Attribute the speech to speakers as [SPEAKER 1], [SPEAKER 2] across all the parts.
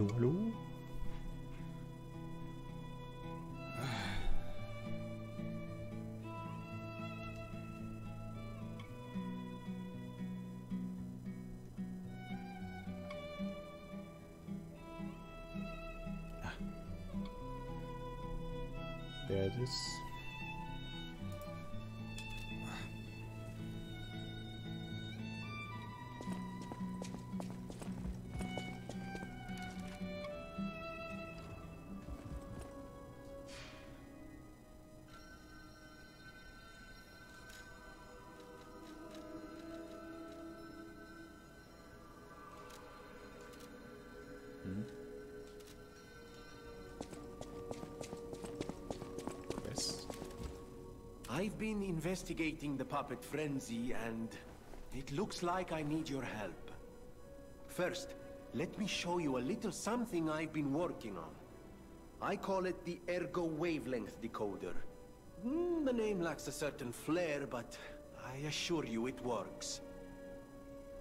[SPEAKER 1] Hallo, hallo? Ah. There
[SPEAKER 2] I've been investigating the puppet frenzy, and it looks like I need your help. First, let me show you a little something I've been working on. I call it the Ergo Wavelength Decoder. Hmm, the name lacks a certain flair, but I assure you it works.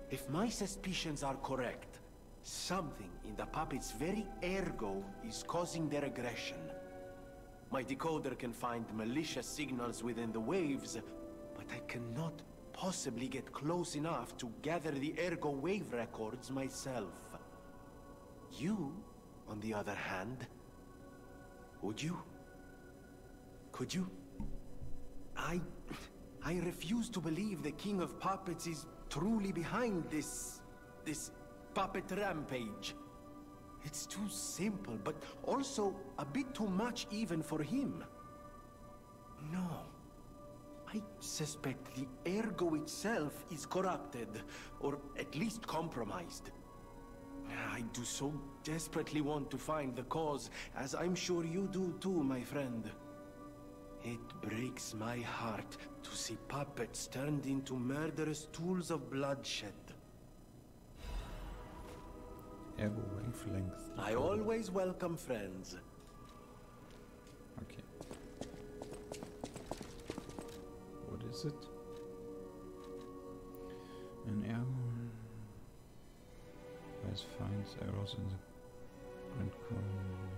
[SPEAKER 2] If my suspicions are correct, something in the puppet's very ergo is causing their aggression. My decoder can find malicious signals within the waves, but I cannot possibly get close enough to gather the ergo wave records myself. You, on the other hand, would you? Could you? I... I refuse to believe the King of Puppets is truly behind this... this puppet rampage. It's too simple, but also a bit too much even for him. No. I suspect the ergo itself is corrupted, or at least compromised. I do so desperately want to find the cause, as I'm sure you do too, my friend. It breaks my heart to see puppets turned into murderous tools of bloodshed.
[SPEAKER 1] Ergo wavelength.
[SPEAKER 2] I always welcome friends.
[SPEAKER 1] Okay. What is it? An arrow. Always finds arrows in the grand coordinates.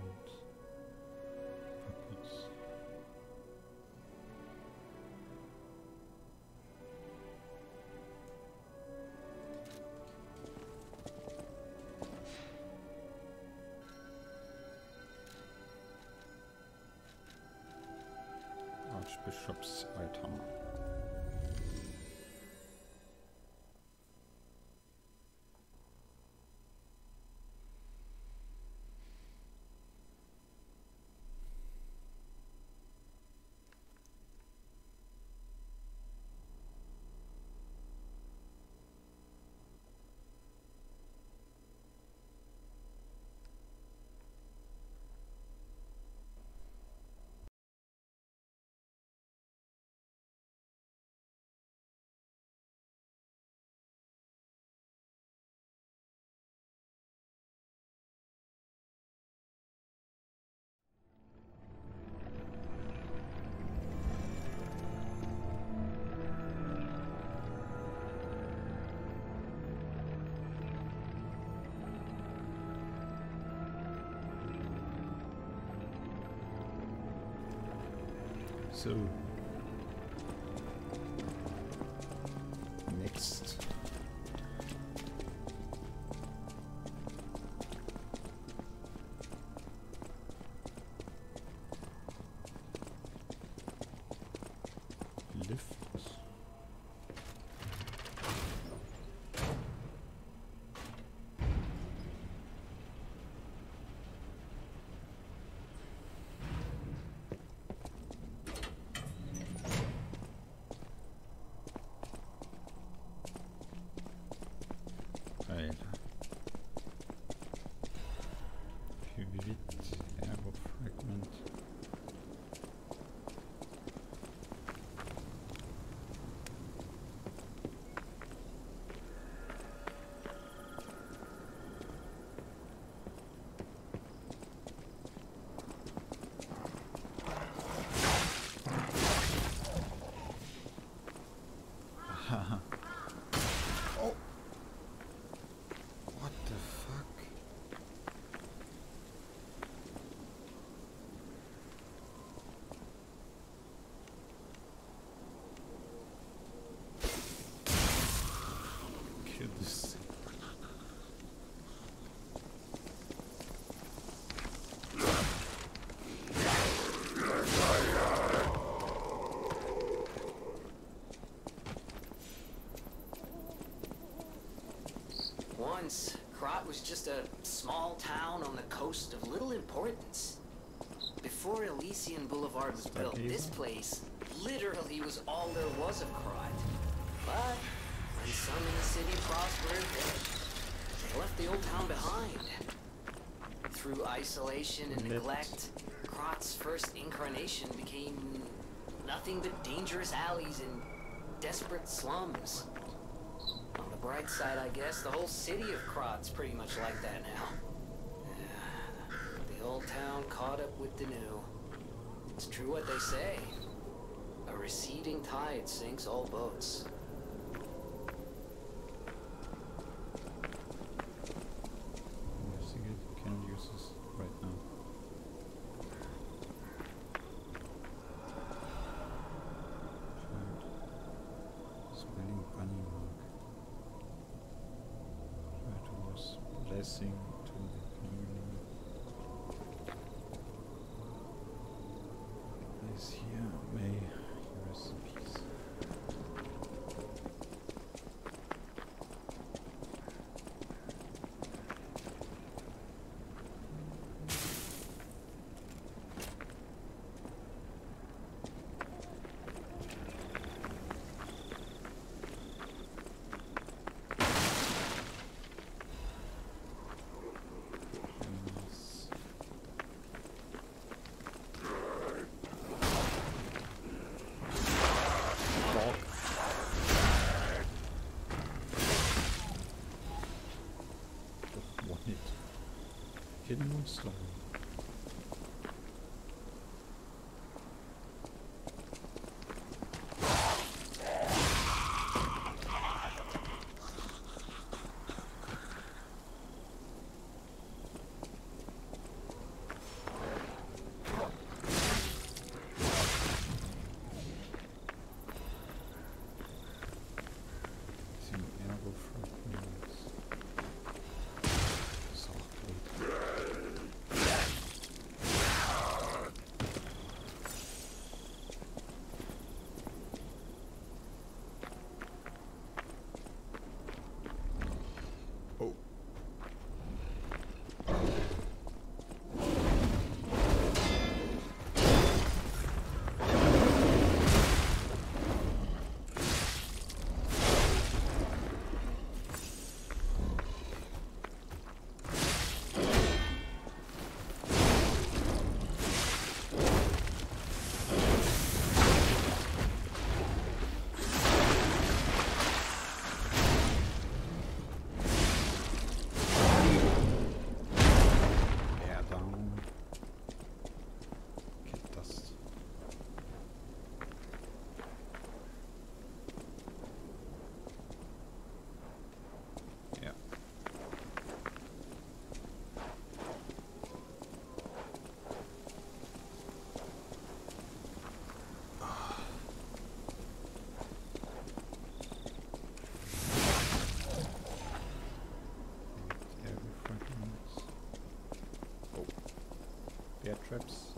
[SPEAKER 1] So.
[SPEAKER 3] Just a small town on the coast of little importance. Before Elysion Boulevard was built, this place literally was all there was of Krat. But when some in the city prospered, they, left the old town behind. Through isolation and neglect, Krat's first incarnation became nothing but dangerous alleys and desperate slums. Bright side, I guess, the whole city of Krat's pretty much like that now. The old town caught up with the new. It's true what they say. A receding tide sinks all boats.
[SPEAKER 1] Investigate. Cannot use this right now. Find smelling bunny mark. Try to use blessing to the community. This here may rest in peace. Yes. Dog. Just want it. Hidden monster. Some arrow fragments. Softly. Oh. Bear down. Get dust. Yeah. Every fragments. Oh. Bear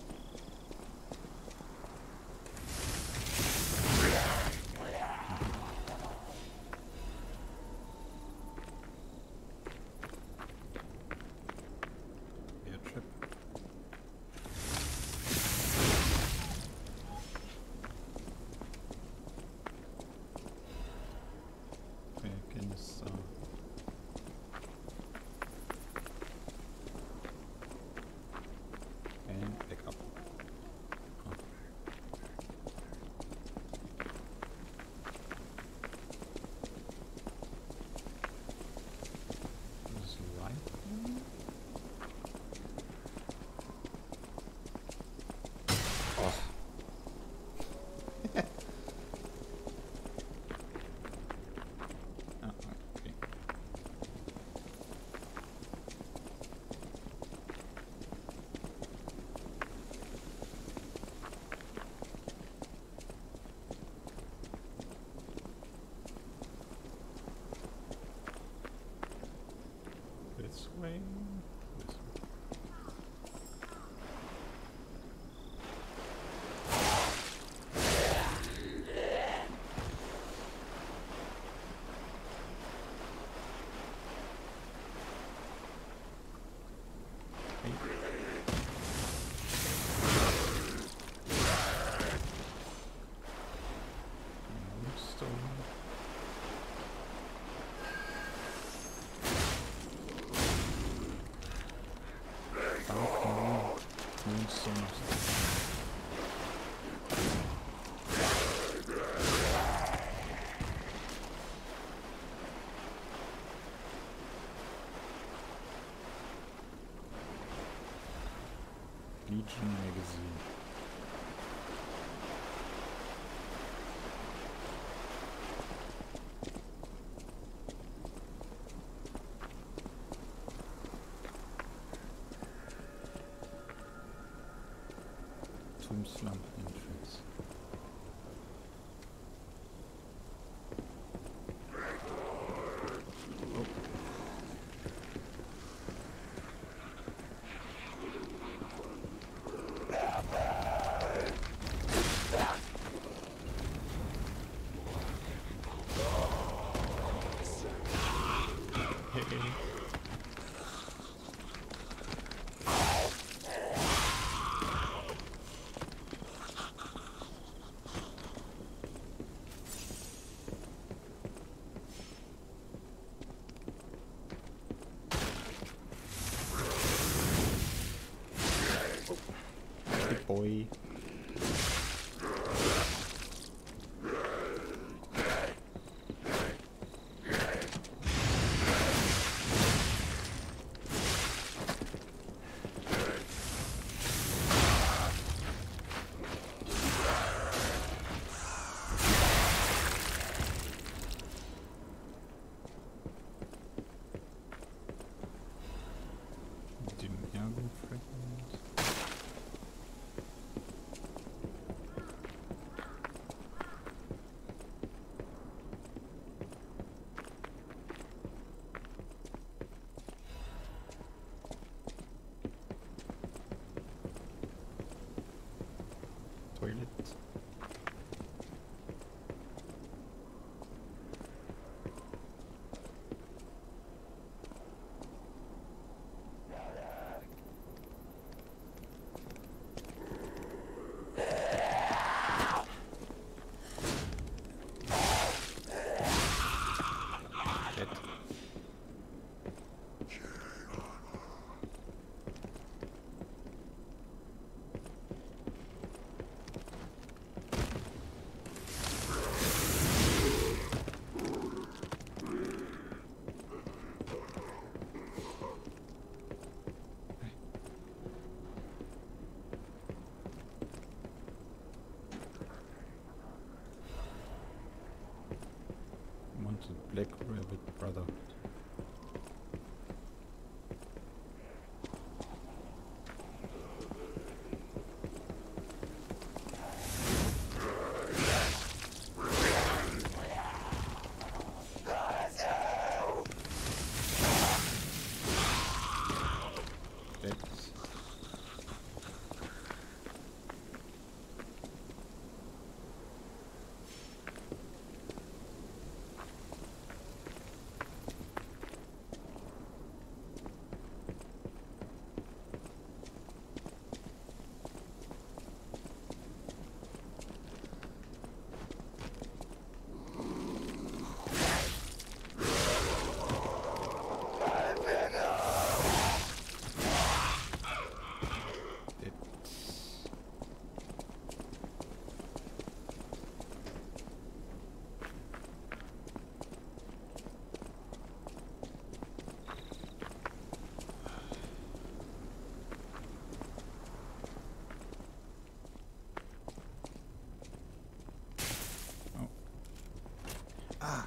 [SPEAKER 1] me. schon mehr gesehen. Zumslampe. Good boy. Didn't Ergo fragment. Toilet. Dead. Wanted Black Rabbit Brotherhood. That's It's Oh. Ah.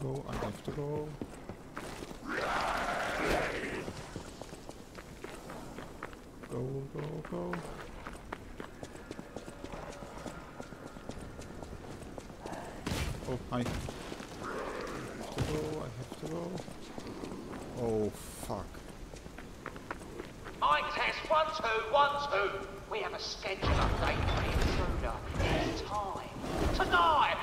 [SPEAKER 4] go,
[SPEAKER 1] I have to go. Go, go, go. Oh, hi. I have to go, I have to go. Oh, fuck.
[SPEAKER 5] Mike test one two one two. We have a schedule update for the intruder. It's time tonight.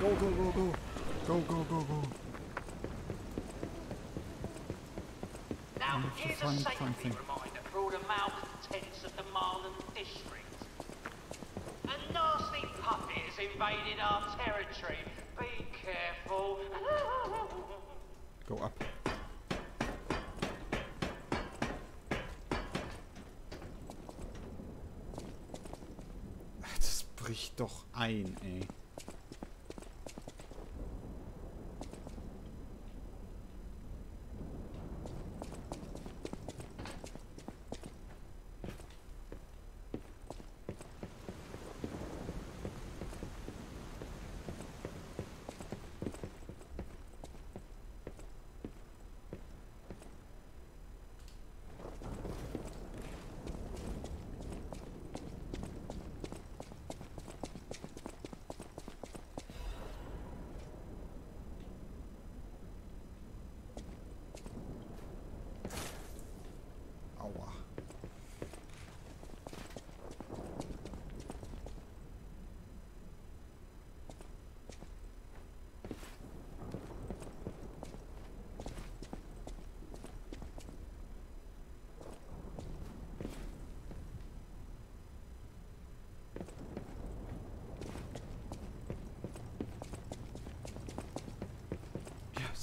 [SPEAKER 1] Go, go, go, go. Go, go, go, go.
[SPEAKER 5] now
[SPEAKER 1] have to
[SPEAKER 5] here's
[SPEAKER 1] find
[SPEAKER 5] a safety
[SPEAKER 1] something.
[SPEAKER 5] reminder for all the malcontents of the Malum district. A nasty puppet has invaded our territory. Be careful.
[SPEAKER 1] Go up. Ah, das bricht doch ein, ey.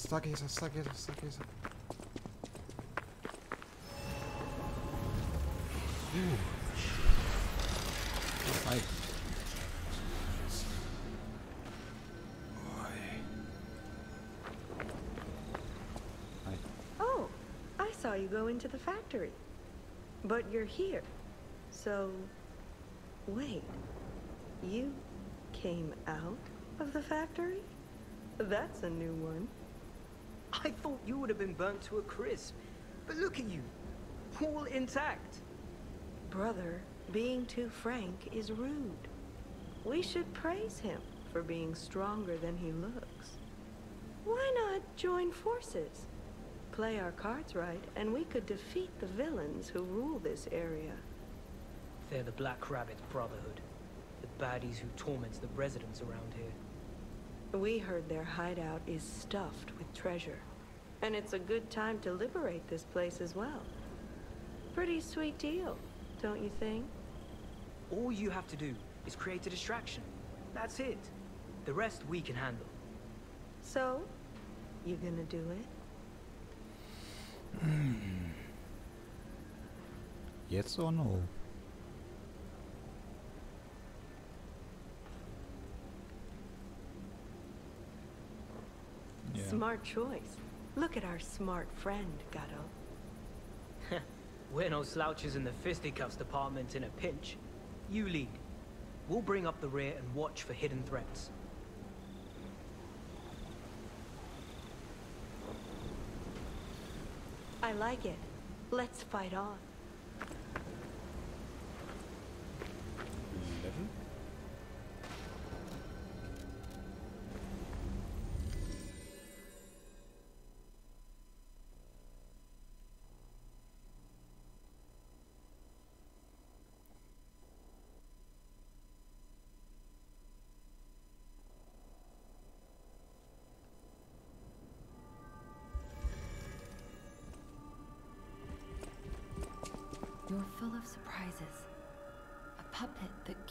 [SPEAKER 1] Ja, Stargazer, Stargazer, Stargazer. Hi. Hi.
[SPEAKER 6] Oh, I saw you go into the factory. But you're here. So, wait. You came out of the factory? That's a new one.
[SPEAKER 4] I thought you would have been burnt to a crisp. But look at you. All intact.
[SPEAKER 6] Brother, being too frank is rude. We should praise him for being stronger than he looks. Why not join forces? Play our cards right, and we could defeat the villains who rule this area.
[SPEAKER 4] They're the Black Rabbit Brotherhood. The baddies who torment the residents around here.
[SPEAKER 6] We heard their hideout is stuffed with treasure. And it's a good time to liberate this place as well. Pretty sweet deal, don't you think?
[SPEAKER 4] All you have to do is create a distraction. That's it. The rest we can handle.
[SPEAKER 6] So, you gonna do it? Hmm.
[SPEAKER 1] Yes or no? Yeah.
[SPEAKER 6] Smart choice. Look at our smart friend, Gato.
[SPEAKER 4] We're no slouches in the fisticuffs department in a pinch. You lead. We'll bring up the rear and watch for hidden threats.
[SPEAKER 6] I like it. Let's fight on.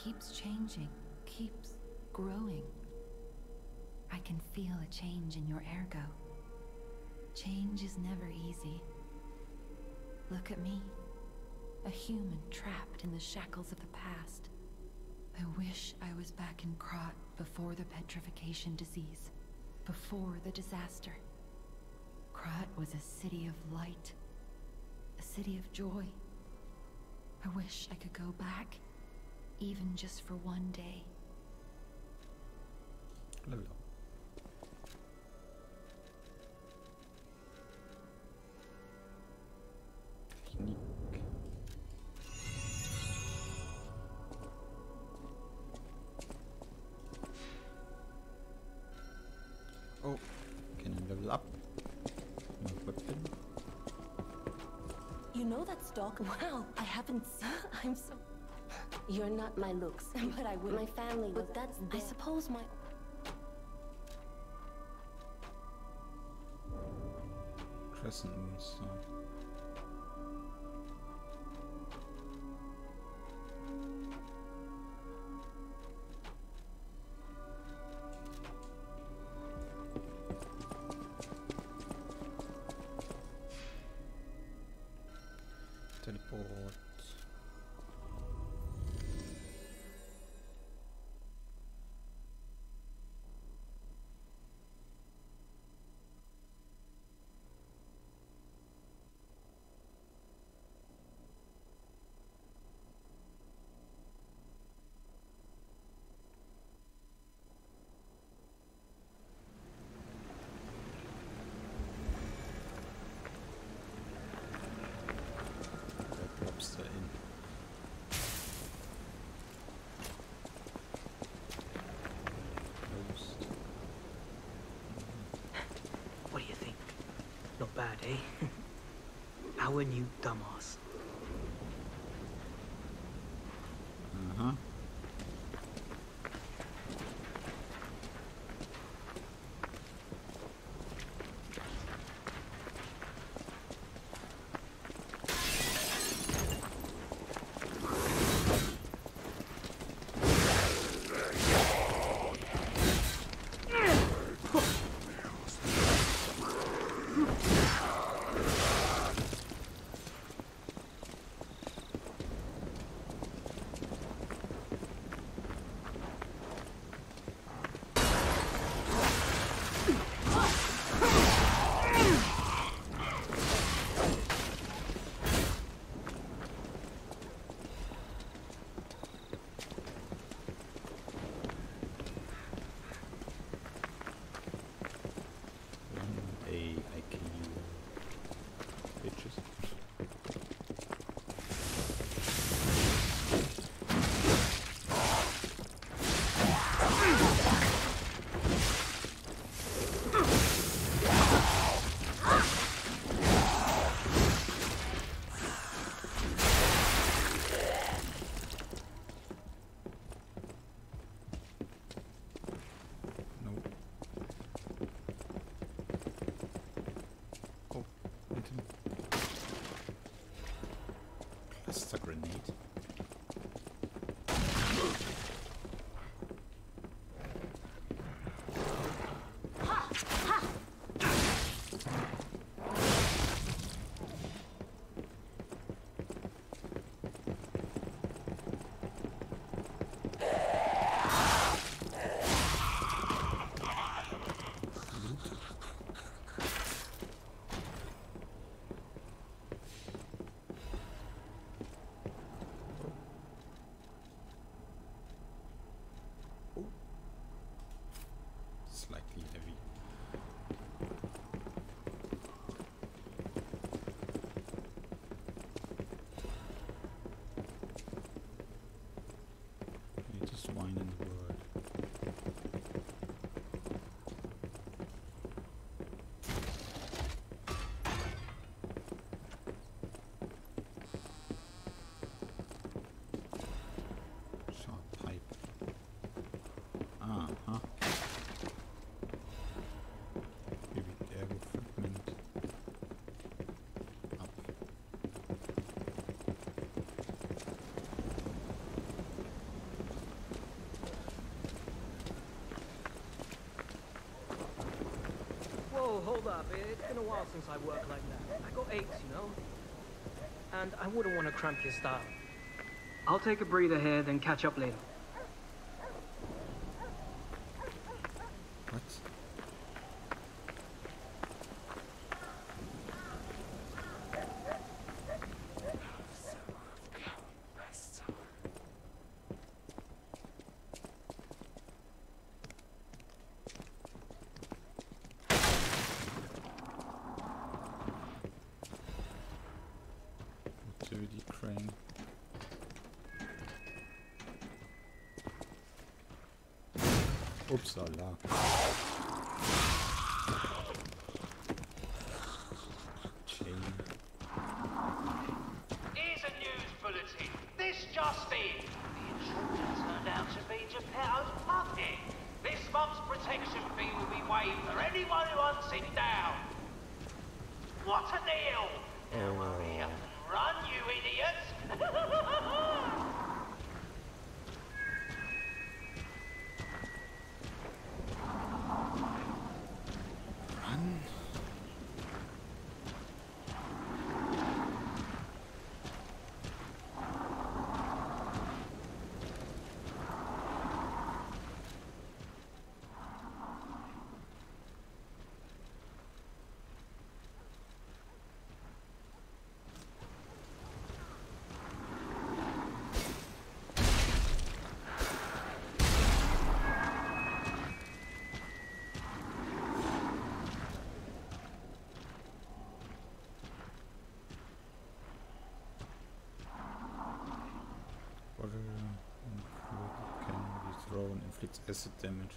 [SPEAKER 7] Keeps changing, keeps growing. I can feel a change in your ergo. Change is never easy. Look at me. A human trapped in the shackles of the past. I wish I was back in Krat before the petrification disease. Before the disaster. Krat was a city of light, a city of joy. I wish I could go back, even just for one day.
[SPEAKER 1] Level up. Oh, can I level up? My weapon.
[SPEAKER 8] You know that stalk? Wow, I haven't seen. I'm so. You're not my looks, but I would. My family. But that's. I suppose my.
[SPEAKER 1] Crescent moons. So.
[SPEAKER 4] Whoa, hold up. It's been a while since I worked like that. I got aches, you know? And I wouldn't want to cramp your style. I'll take a breather here, then catch up later.
[SPEAKER 1] Upsala.
[SPEAKER 5] Here's a news bulletin. This just in. The intruder turned out to be. This month's protection fee will be waived for anyone who hunts it down. What a deal!
[SPEAKER 1] Fluid can be thrown, inflicts acid damage.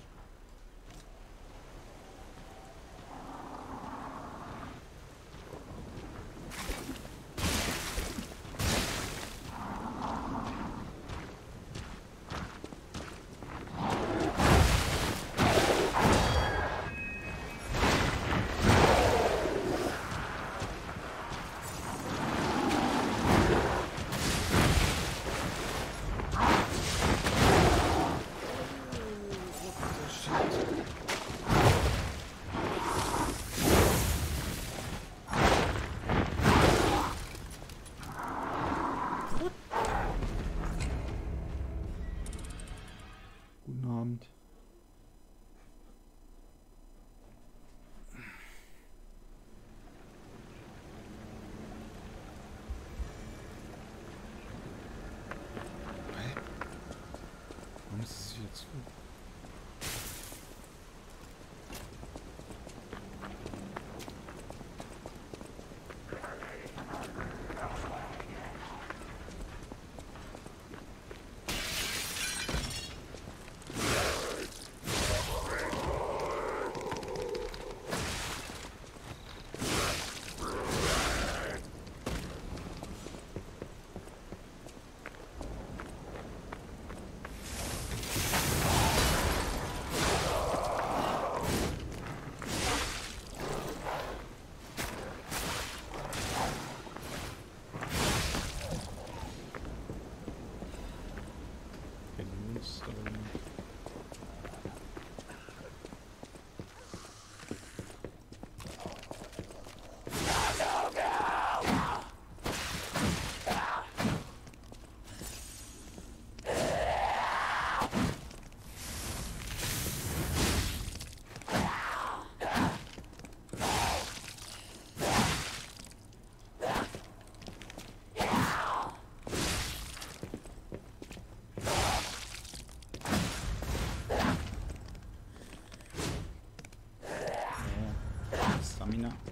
[SPEAKER 9] Carmina.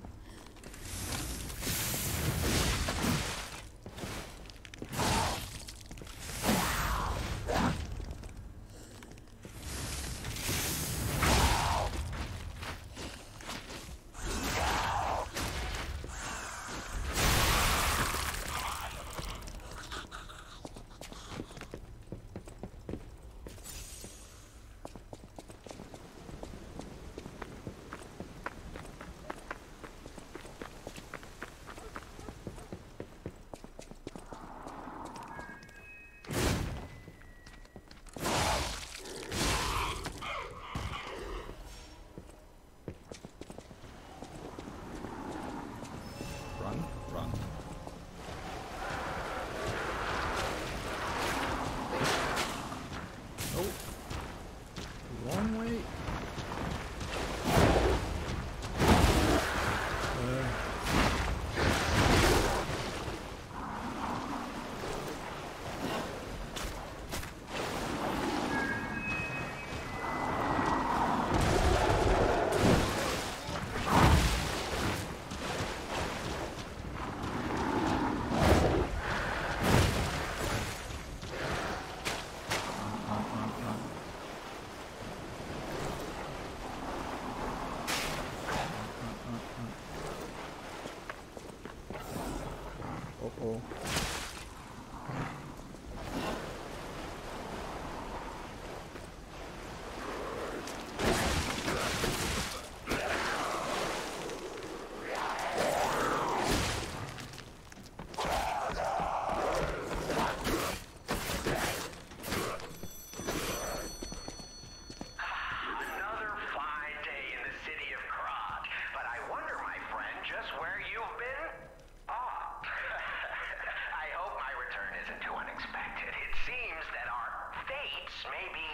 [SPEAKER 9] May be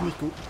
[SPEAKER 1] Das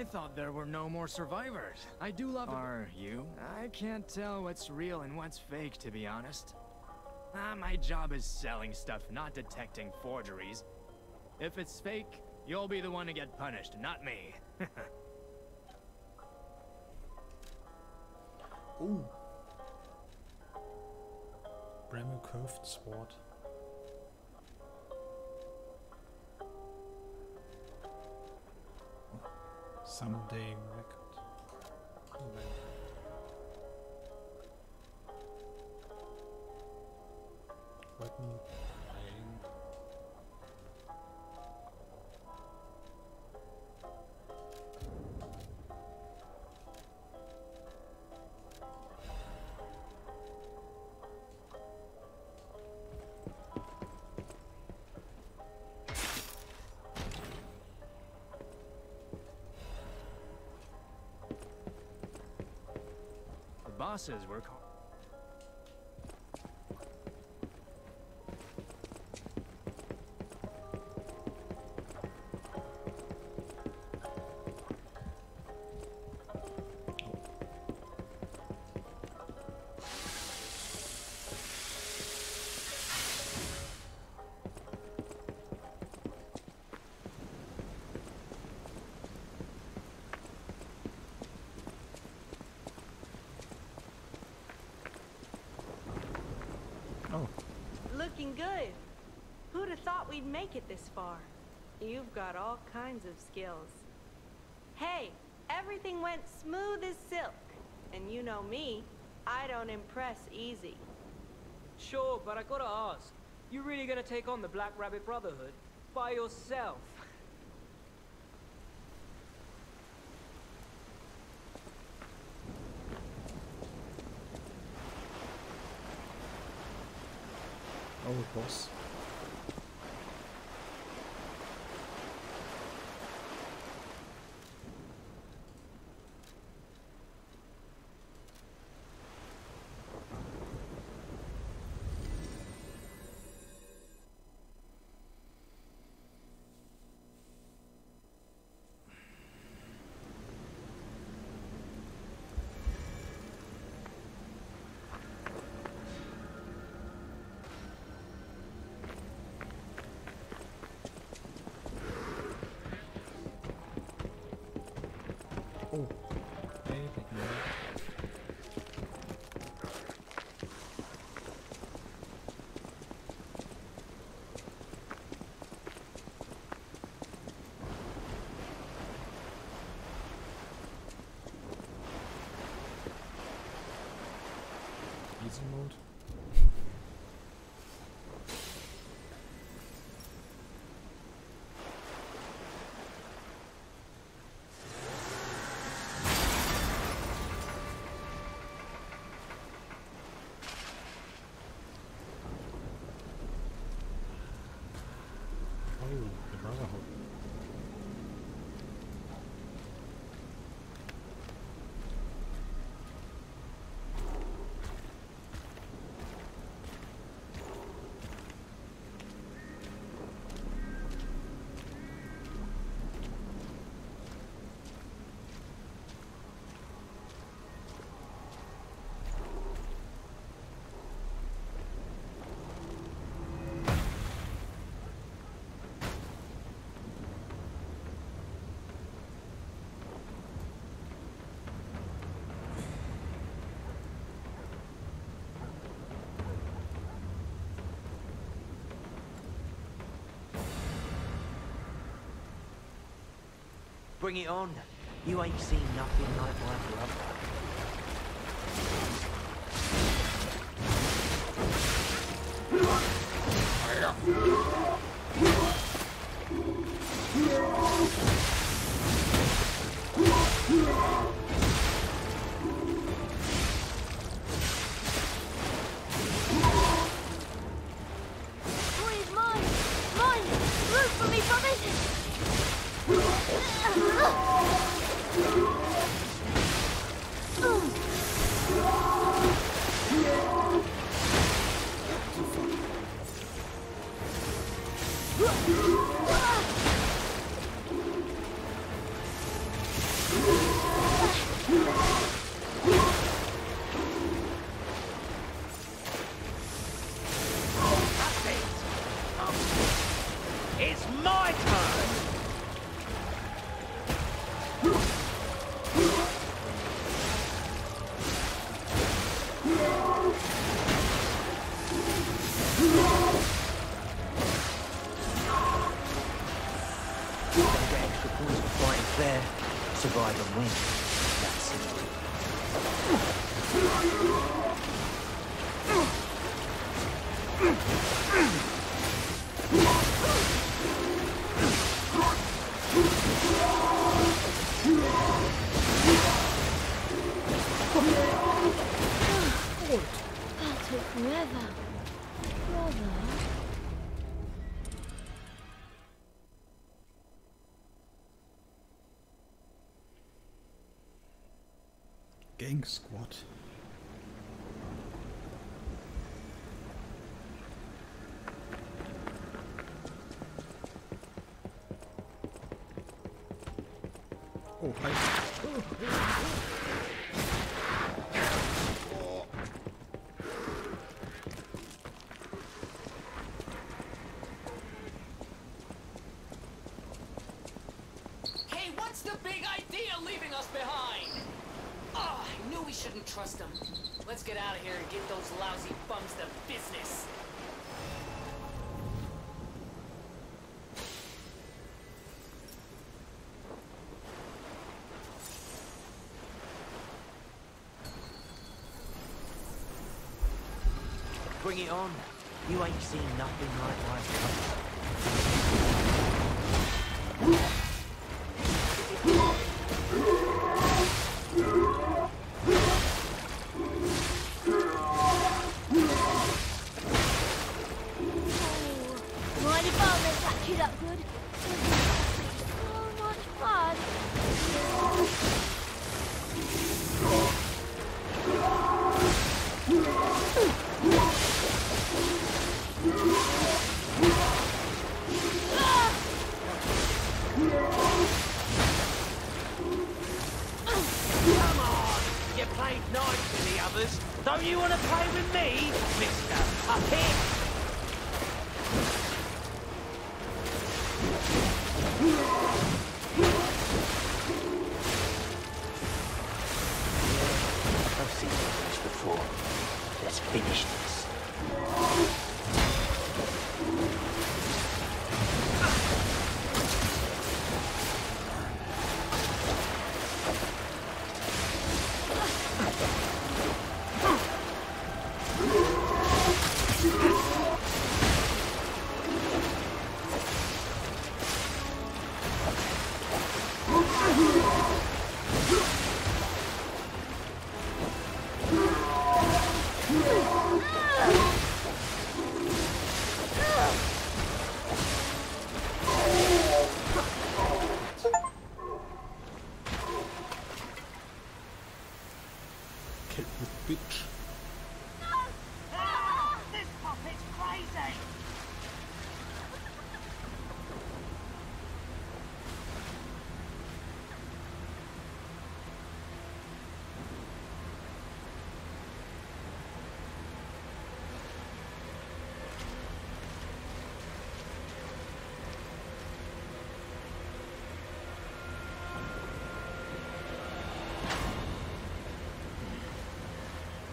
[SPEAKER 10] I thought there were no more survivors. I do love Are you? I can't tell what's real and what's fake, to be honest. Ah, my job is selling stuff, not detecting forgeries. If it's fake, you'll be the one to get punished, not me.
[SPEAKER 1] Ooh. Bremu curved sword. Someday record. Weapon
[SPEAKER 10] bosses were called.
[SPEAKER 6] Looking good. Who'd have thought we'd make it this far? You've got all kinds of skills. Hey, everything went smooth as silk. And you know me, I don't impress easy.
[SPEAKER 4] Sure, but I gotta ask. You really gonna take on the Black Rabbit Brotherhood? By yourself?
[SPEAKER 1] Oh, Easy mode. Oh, the Brotherhood.
[SPEAKER 11] Bring it on. You ain't seen nothing like my brother.
[SPEAKER 5] Survive
[SPEAKER 1] Oh, hi.
[SPEAKER 3] Hey, what's the big idea leaving us behind? Oh, I knew we shouldn't trust them. Let's get out of here and get those lousy bums the business.
[SPEAKER 5] Bring it on. You ain't seen nothing like my country.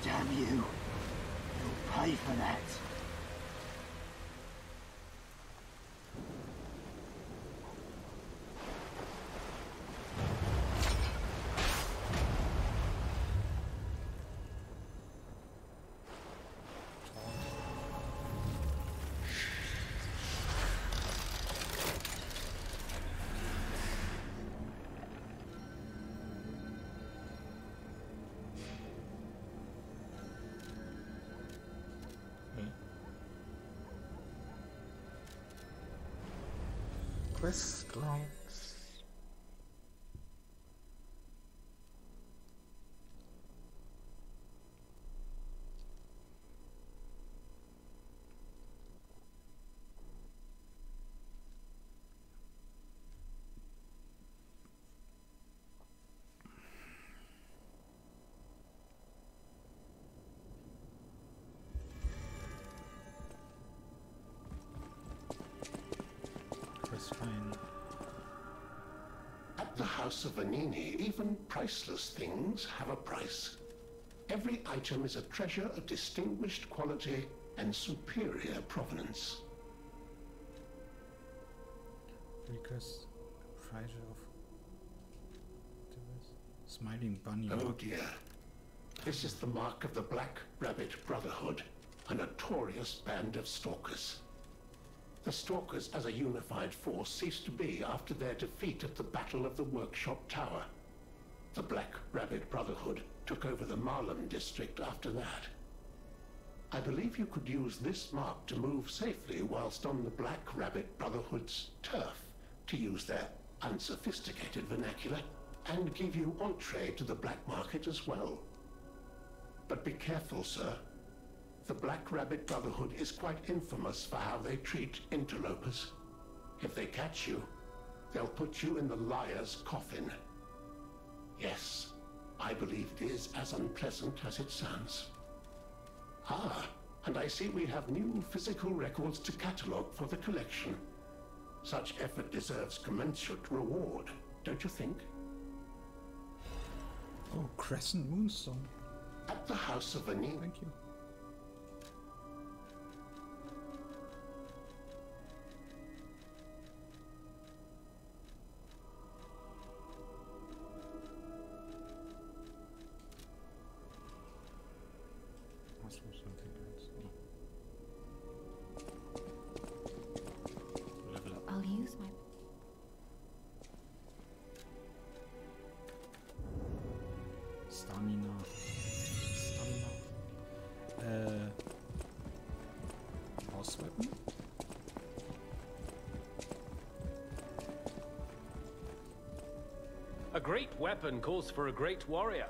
[SPEAKER 12] Damn you. You'll pay for that.
[SPEAKER 1] Quest logs.
[SPEAKER 13] House of Vanini, even priceless things have a price. Every item is a treasure of distinguished quality and superior provenance.
[SPEAKER 1] Request treasure of Smiling Bunny.
[SPEAKER 13] Oh dear. This is the mark of the Black Rabbit Brotherhood, a notorious band of stalkers. The Stalkers as a unified force ceased to be after their defeat at the Battle of the Workshop Tower. The Black Rabbit Brotherhood took over the Malum district after that. I believe you could use this mark to move safely whilst on the Black Rabbit Brotherhood's turf, to use their unsophisticated vernacular, and give you entree to the black market as well. But be careful, sir. The Black Rabbit Brotherhood is quite infamous for how they treat interlopers. If they catch you, they'll put you in the liar's coffin. Yes, I believe it is as unpleasant as it sounds. Ah, and I see we have new physical records to catalogue for the collection. Such effort deserves commensurate reward, don't you think?
[SPEAKER 1] Oh, Crescent Moonstone.
[SPEAKER 13] At the House of Vanille.
[SPEAKER 1] Thank you.
[SPEAKER 14] For a great warrior.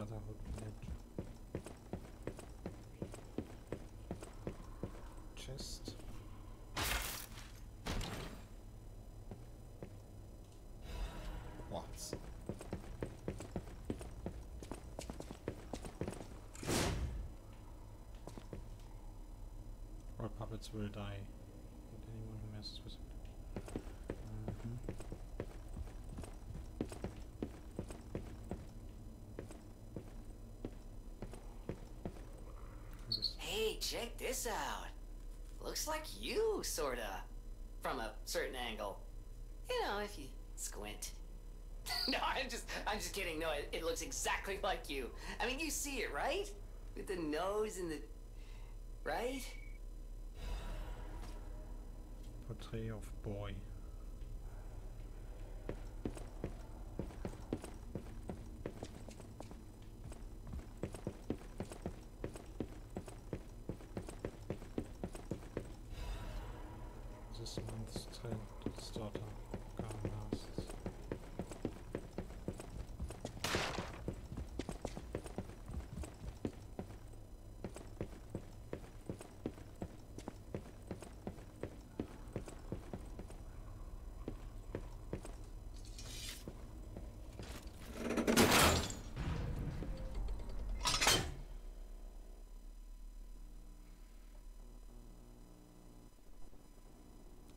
[SPEAKER 1] Brotherhood. Chest. What? All puppets will die. And anyone who messes with it. Mhm. This-
[SPEAKER 3] Hey, check this out. Looks like you, sorta. From a certain angle. You know, if you Squint. no, I'm just, I'm just kidding. No, it, it looks exactly like you. I mean, you see it, right? With the nose and the, right?
[SPEAKER 1] Portrait of boy. This month's trend starter car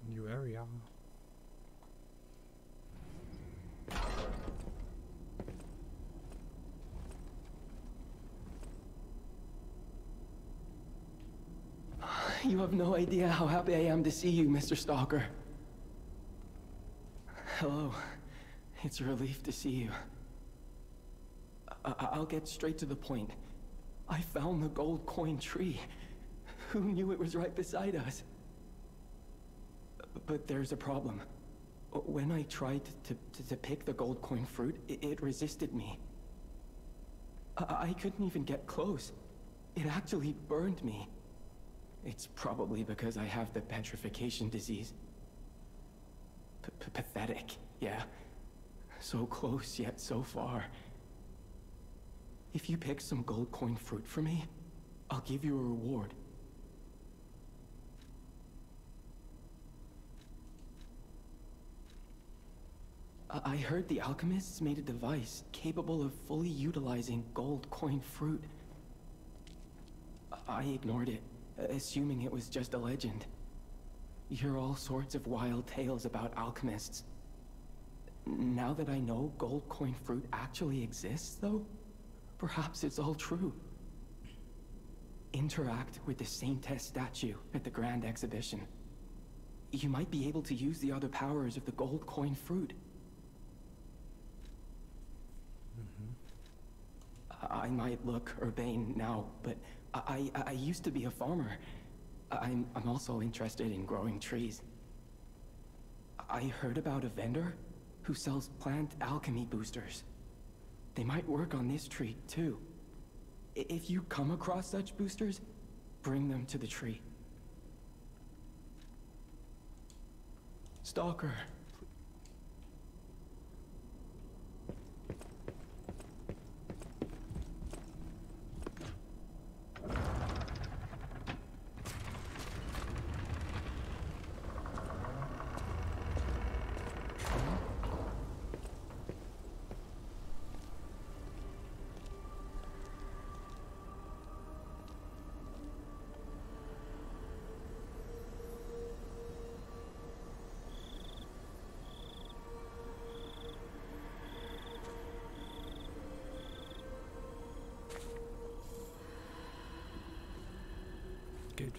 [SPEAKER 1] New area.
[SPEAKER 15] You have no idea how happy I am to see you, Mr. Stalker. Hello. It's a relief to see you. I I'll get straight to the point. I found the gold coin tree. Who knew it was right beside us? But there's a problem. When I tried to, to, to pick the gold coin fruit, it, it resisted me. I, I couldn't even get close. It actually burned me. It's probably because I have the petrification disease. P pathetic, yeah. So close, yet so far. If you pick some gold coin fruit for me, I'll give you a reward. I heard the alchemists made a device capable of fully utilizing gold coin fruit. I ignored it, assuming it was just a legend. You hear all sorts of wild tales about alchemists. Now that I know gold coin fruit actually exists, though, perhaps it's all true. Interact with the Saintess statue at the Grand Exhibition. You might be able to use the other powers of the gold coin fruit. I might look urbane now, but I, I, I used to be a farmer. I'm, I'm also interested in growing trees. I heard about a vendor who sells plant alchemy boosters. They might work on this tree, too. If you come across such boosters, bring them to the tree. Stalker.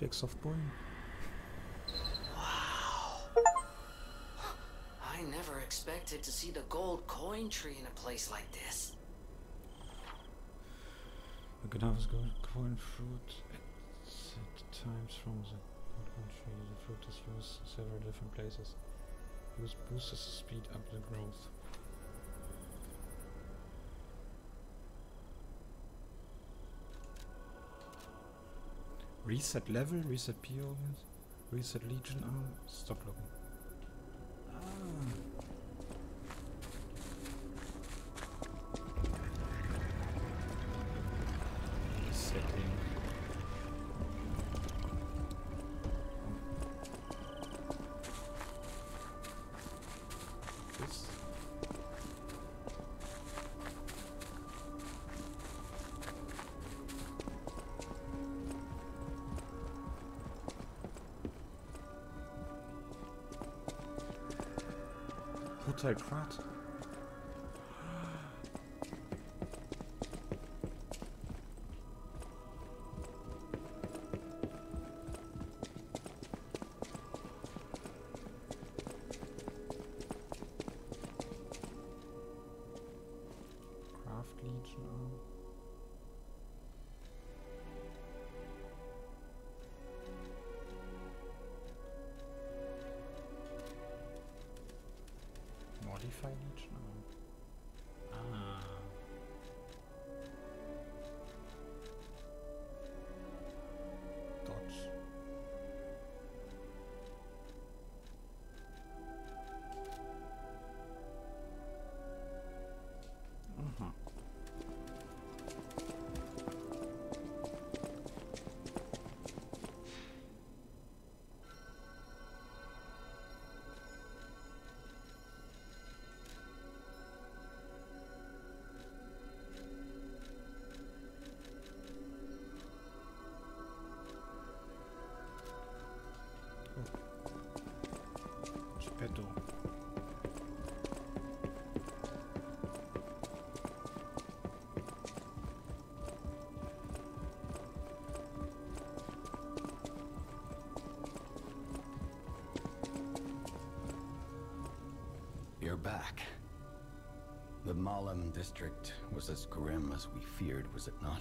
[SPEAKER 1] Softboy.
[SPEAKER 3] I never expected to see the gold coin tree in a place like this.
[SPEAKER 1] You can harvest gold coin fruit at set times from the gold coin tree. The fruit is used in several different places. Use boosters to speed up the growth. Reset level, reset PO, reset legion arm, stop looking. Ah.
[SPEAKER 16] You're back. The Malum district was as grim as we feared, was it not?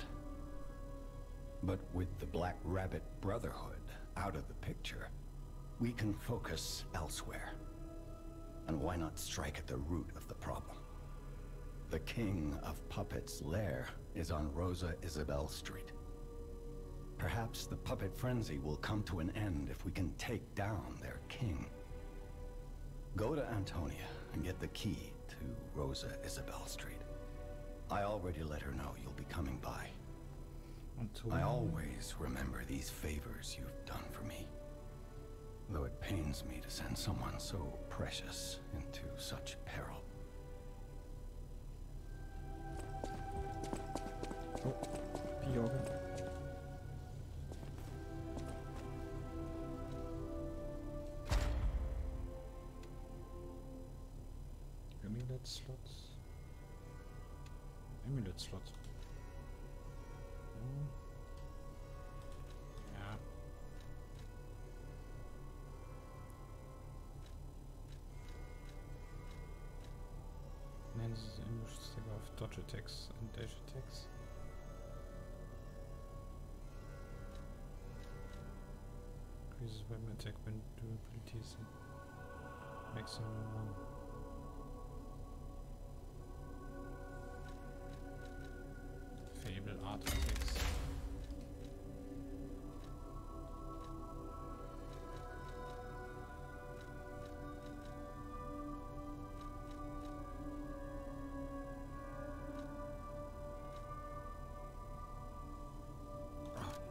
[SPEAKER 16] But with the Black Rabbit Brotherhood out of the picture, we can focus elsewhere. And why not strike at the root of the problem? The King of Puppets' lair is on Rosa Isabelle Street. Perhaps the puppet frenzy will come to an end if we can take down their king. Go to Antonia and get the key to Rosa Isabelle Street. I already let her know you'll be coming by. I always remember these favors you've done for me. Though it pains me to send someone so precious into such peril.
[SPEAKER 1] Oh, Piorun. Amulet English stick of dodge attacks and dash attacks. Increases weapon attack when durabilities maximum one. Fable artifacts.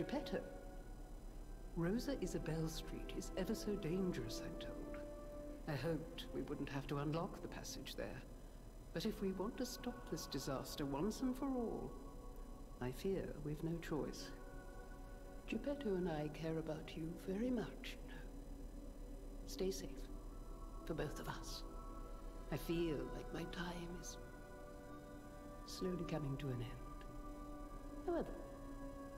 [SPEAKER 17] Geppetto. Rosa Isabelle Street is ever so dangerous, I'm told. I hoped we wouldn't have to unlock the passage there. But if we want to stop this disaster once and for all, I fear we've no choice. Geppetto and I care about you very much, you know. Stay safe. For both of us. I feel like my time is slowly coming to an end. However,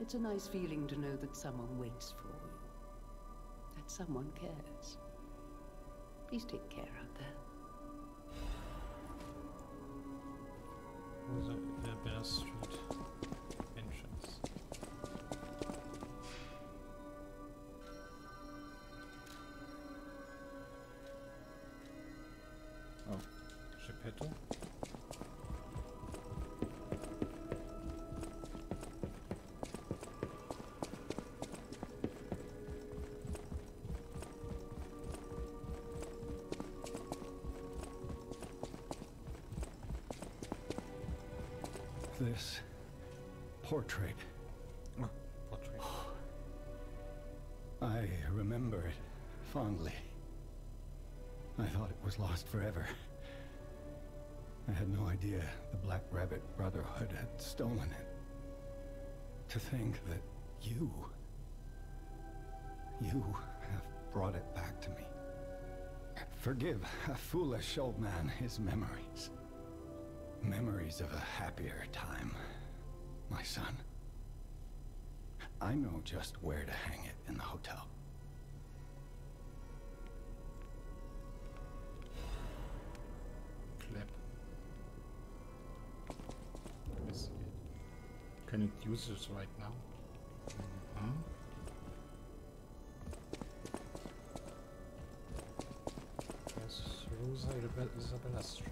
[SPEAKER 17] it's a nice feeling to know that someone waits for you. That someone cares. Please take care out there.
[SPEAKER 16] This portrait.
[SPEAKER 1] portrait.
[SPEAKER 16] I remember it fondly. I thought it was lost forever. I had no idea the Black Rabbit Brotherhood had stolen it. To think that you, you have brought it back to me. Forgive a foolish old man his memories memories of a happier time, my son. I know just where to hang it in the hotel. Clap.
[SPEAKER 1] Can it use this right now? Huh? Yes, Rosa Isabella Street.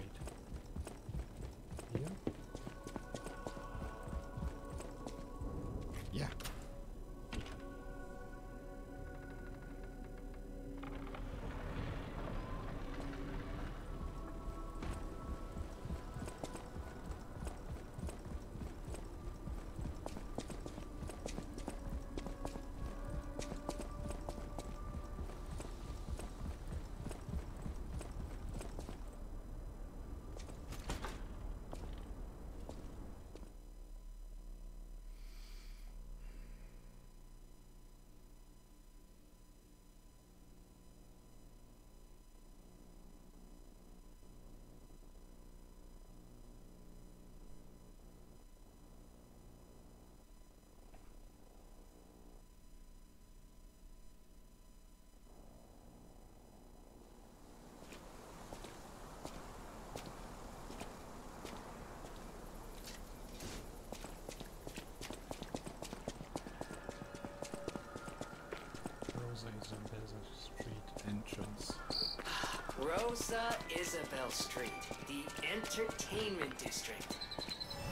[SPEAKER 1] Rosa Isabelle Street,
[SPEAKER 3] the entertainment district.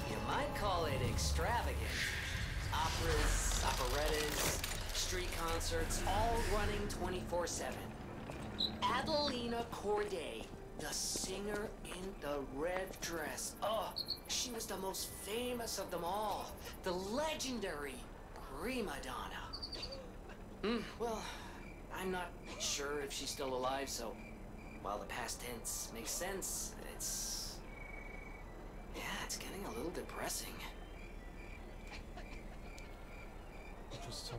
[SPEAKER 3] You might call it extravagant. Operas, operettas, street concerts, all running 24 7. Adelina Corday, the singer in the red dress. Oh, she was the most famous of them all. The legendary prima donna. Hmm, well, I'm not sure if she's still alive, so while the past tense makes sense, it's. Yeah, it's getting a little depressing.
[SPEAKER 1] Just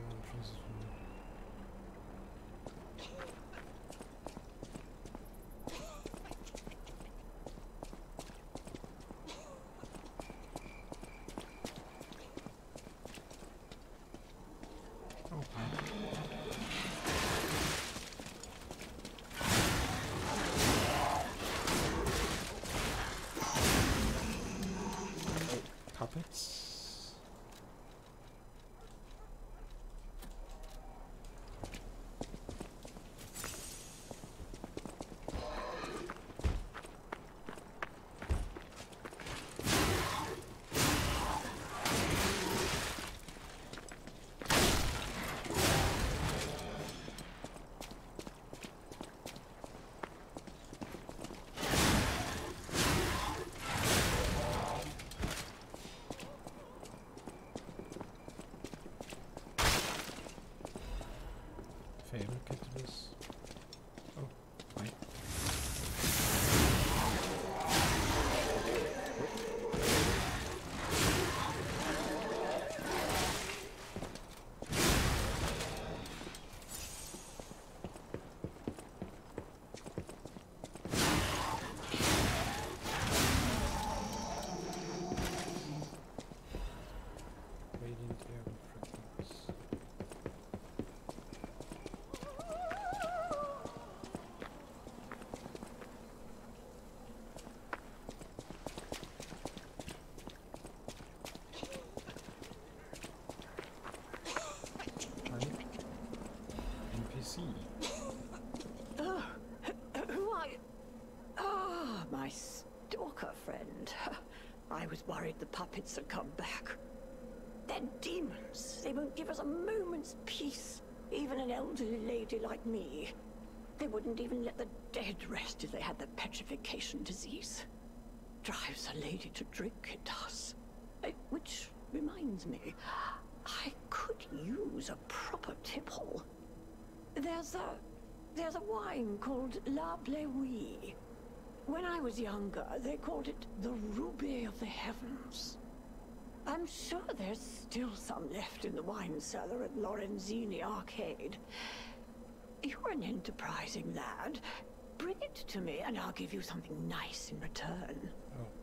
[SPEAKER 18] my stalker friend. I was worried the puppets had come back. They're demons. They won't give us a moment's peace. Even an elderly lady like me. They wouldn't even let the dead rest if they had the petrification disease. Drives a lady to drink, it does. Eh, which reminds me, I could use a proper tipple. There's a... there's a wine called La Bleuie. When I was younger, they called it the Ruby of the Heavens. I'm sure there's still some left in the wine cellar at Lorenzini Arcade. You're an enterprising lad. Bring it to me and I'll give you something nice in return.
[SPEAKER 1] Cluster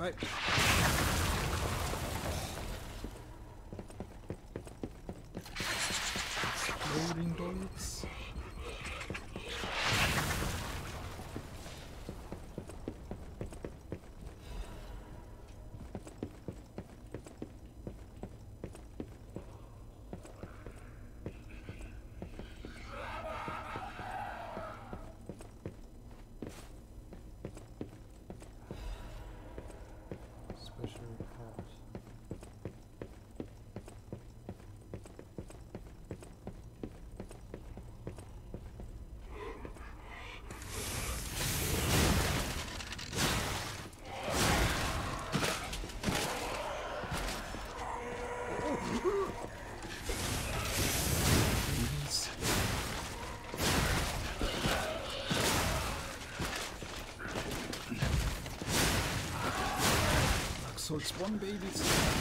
[SPEAKER 1] I. Exploding bullets. Special report. Please. Dark Souls 1 babies.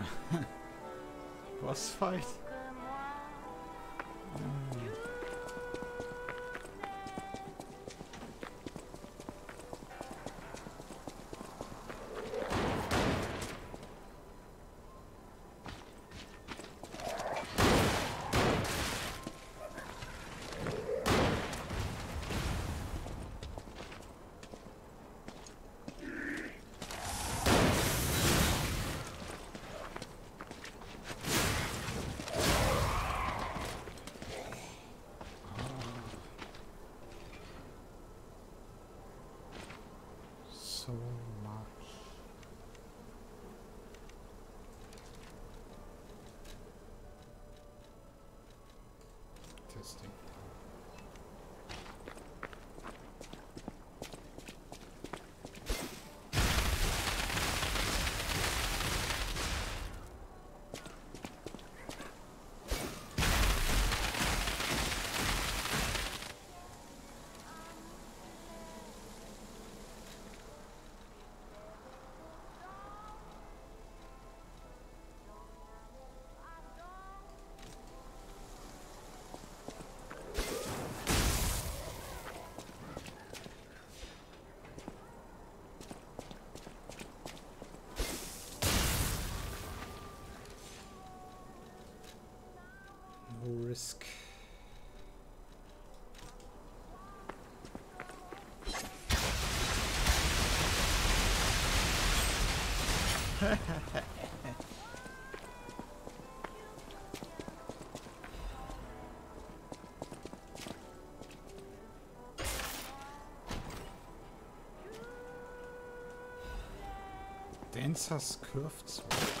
[SPEAKER 19] Bossfight? Risk. Dancer's Curve 2.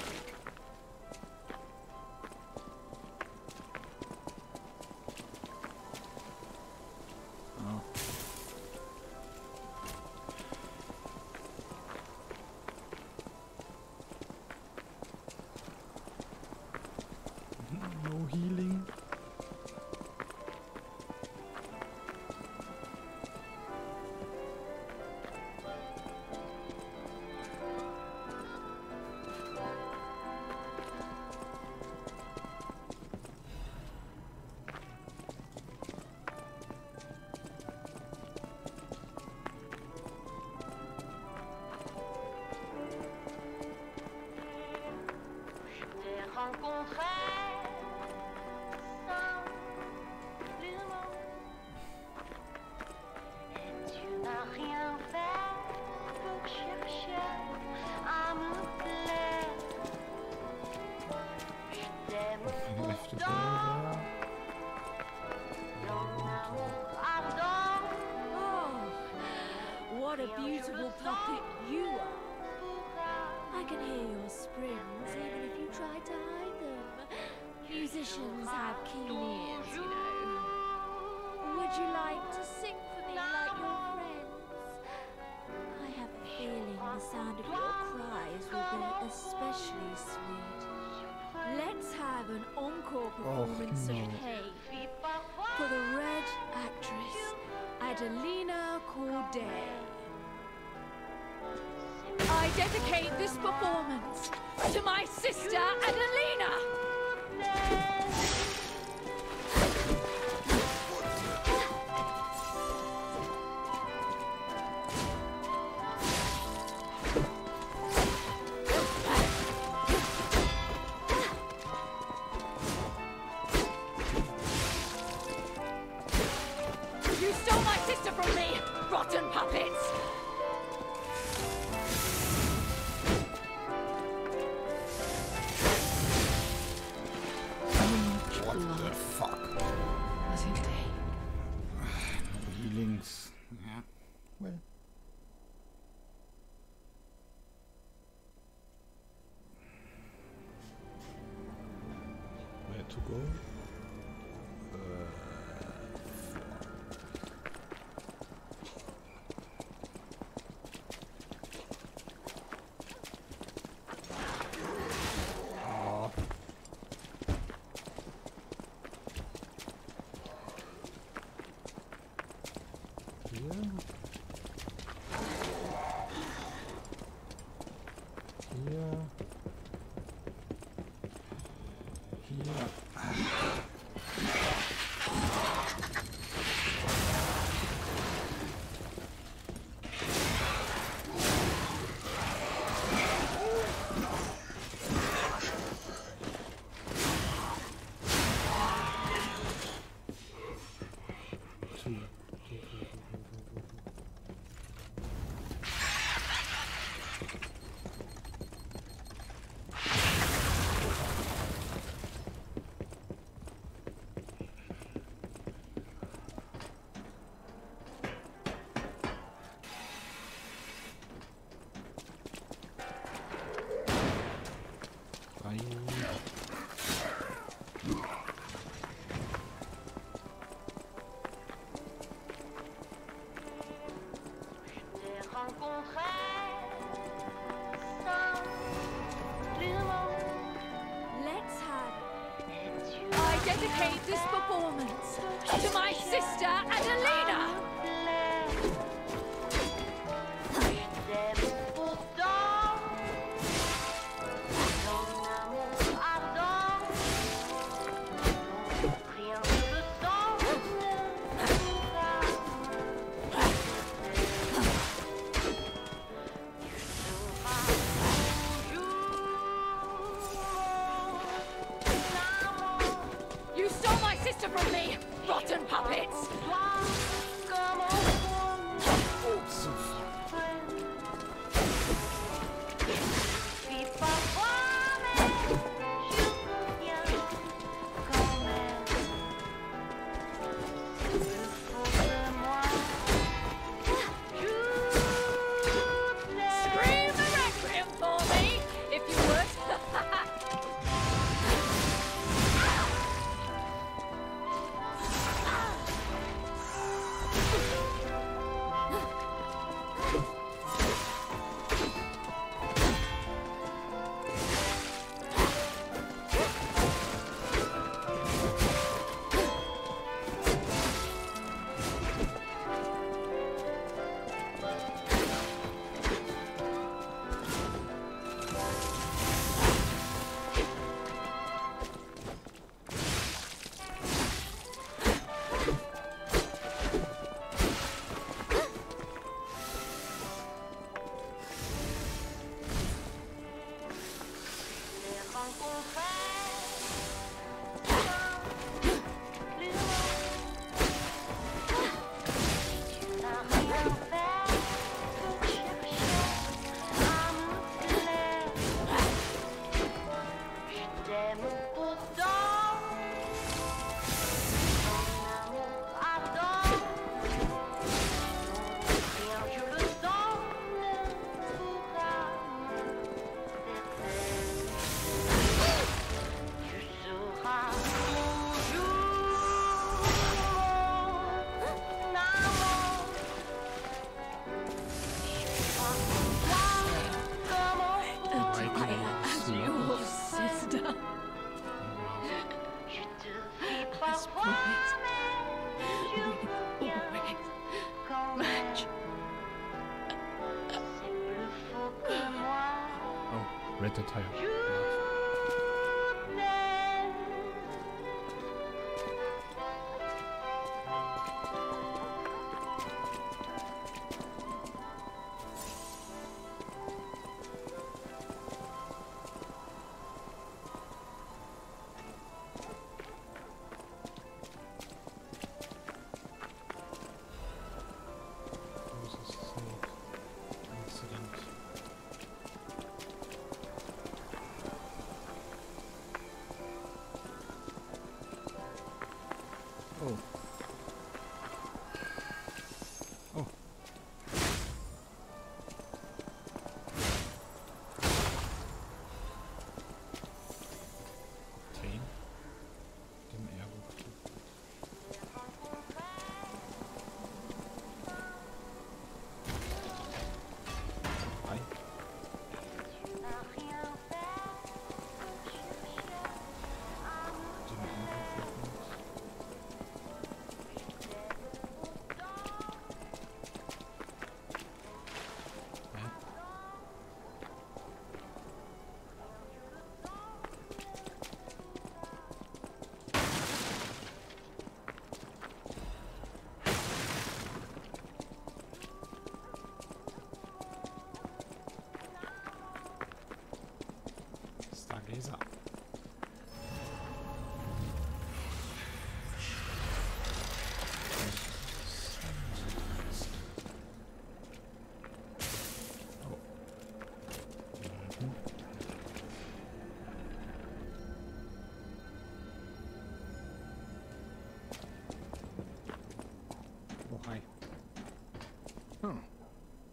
[SPEAKER 19] Oh,
[SPEAKER 20] red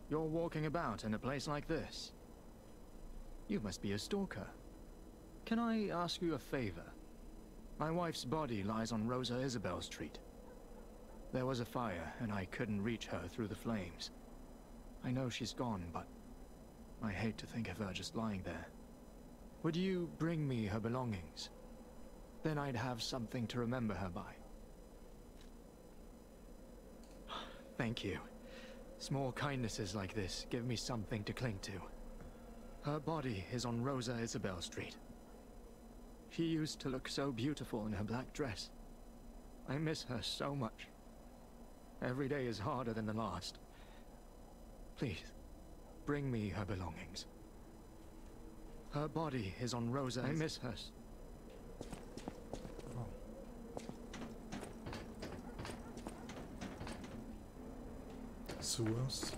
[SPEAKER 21] You're walking about in a place like this. You must be a stalker. Can I ask you a favor? My wife's body lies on Rosa Isabelle Street. There was a fire, and I couldn't reach her through the flames. I know she's gone, but I hate to think of her just lying there. Would you bring me her belongings? Then I'd have something to remember her by. Thank you. Small kindnesses like this give me something to cling to. Her body is on Rosa Isabelle Street. She used to look so beautiful in her black dress. I miss her so much. Every day is harder than the last. Please, bring me her belongings. Her body is on Rosa. I miss her. S-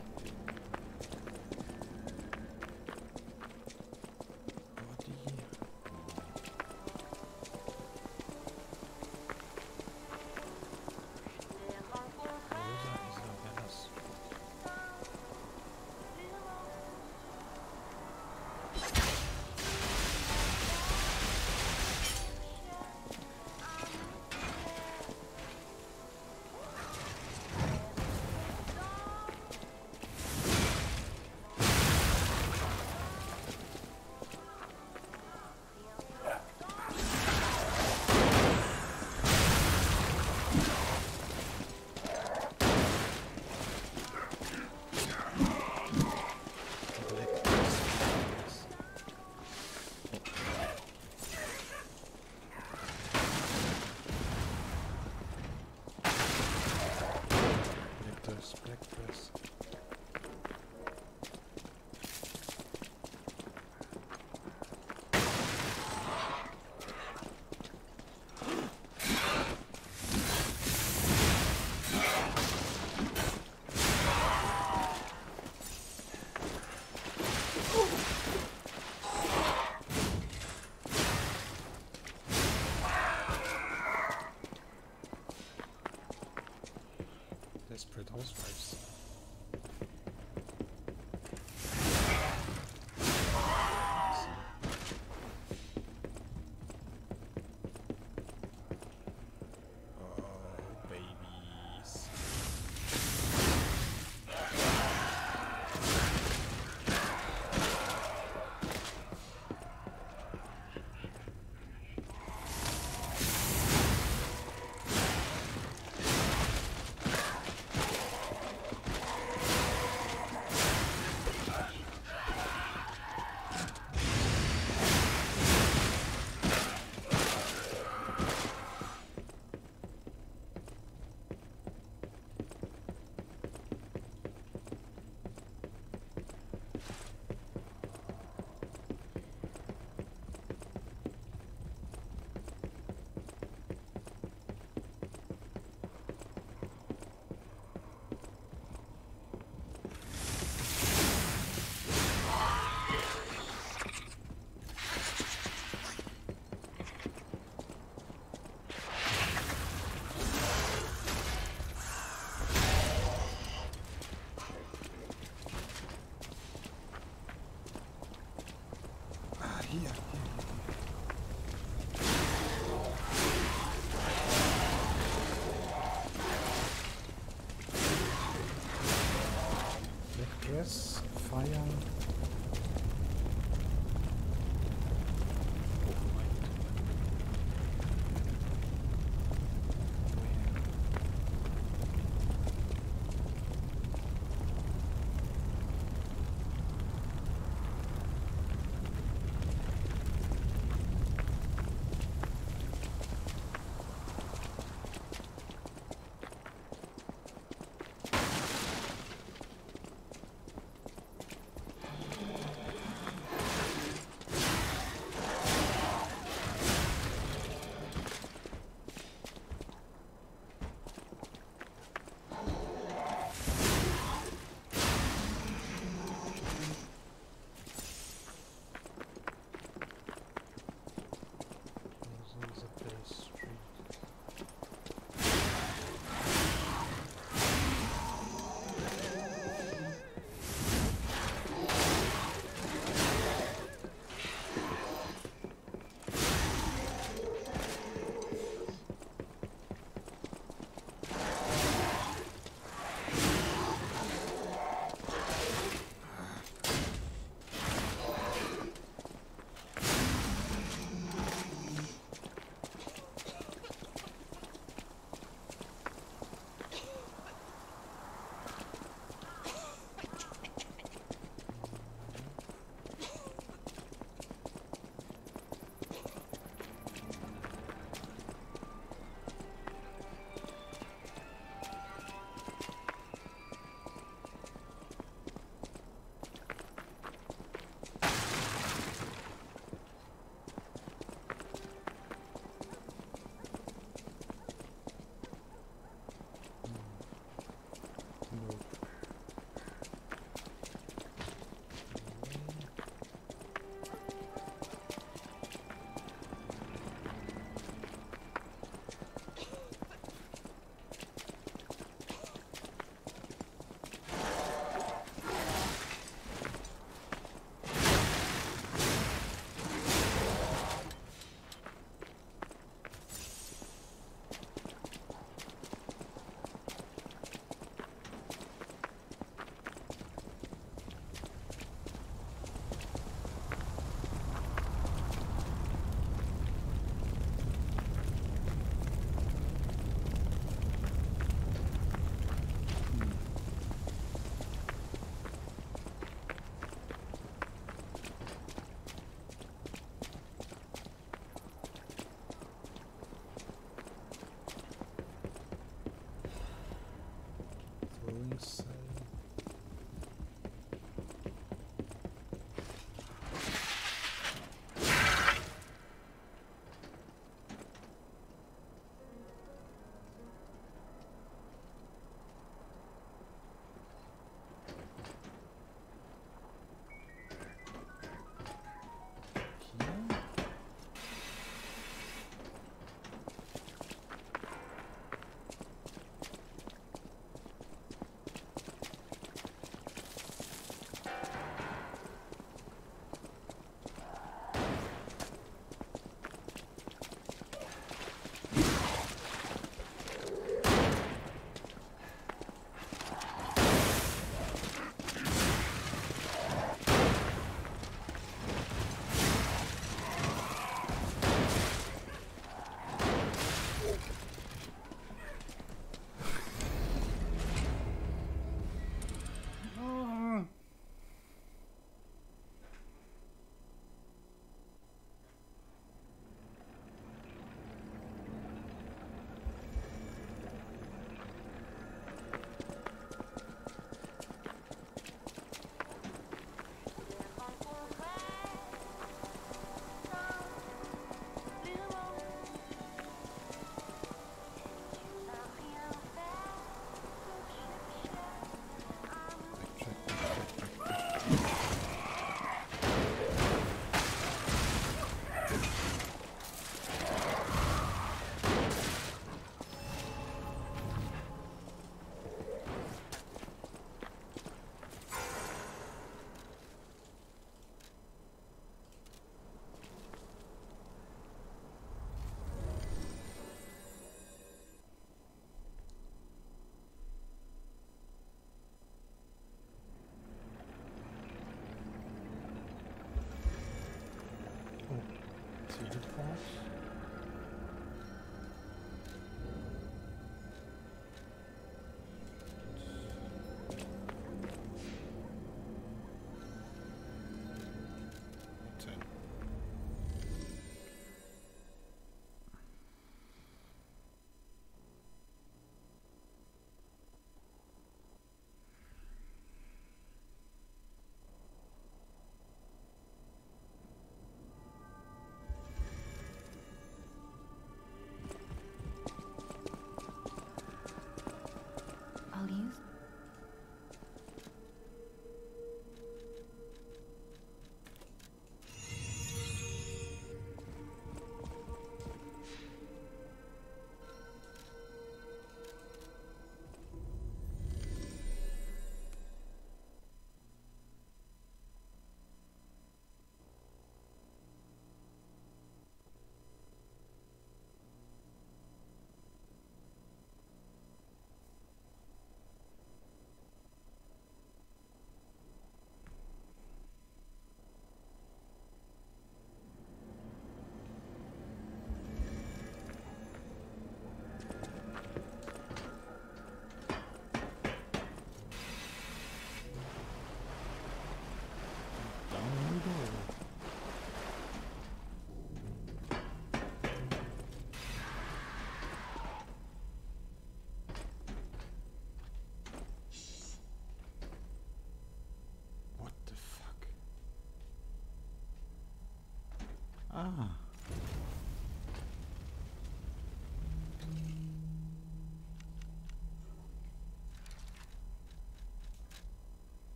[SPEAKER 1] Ah.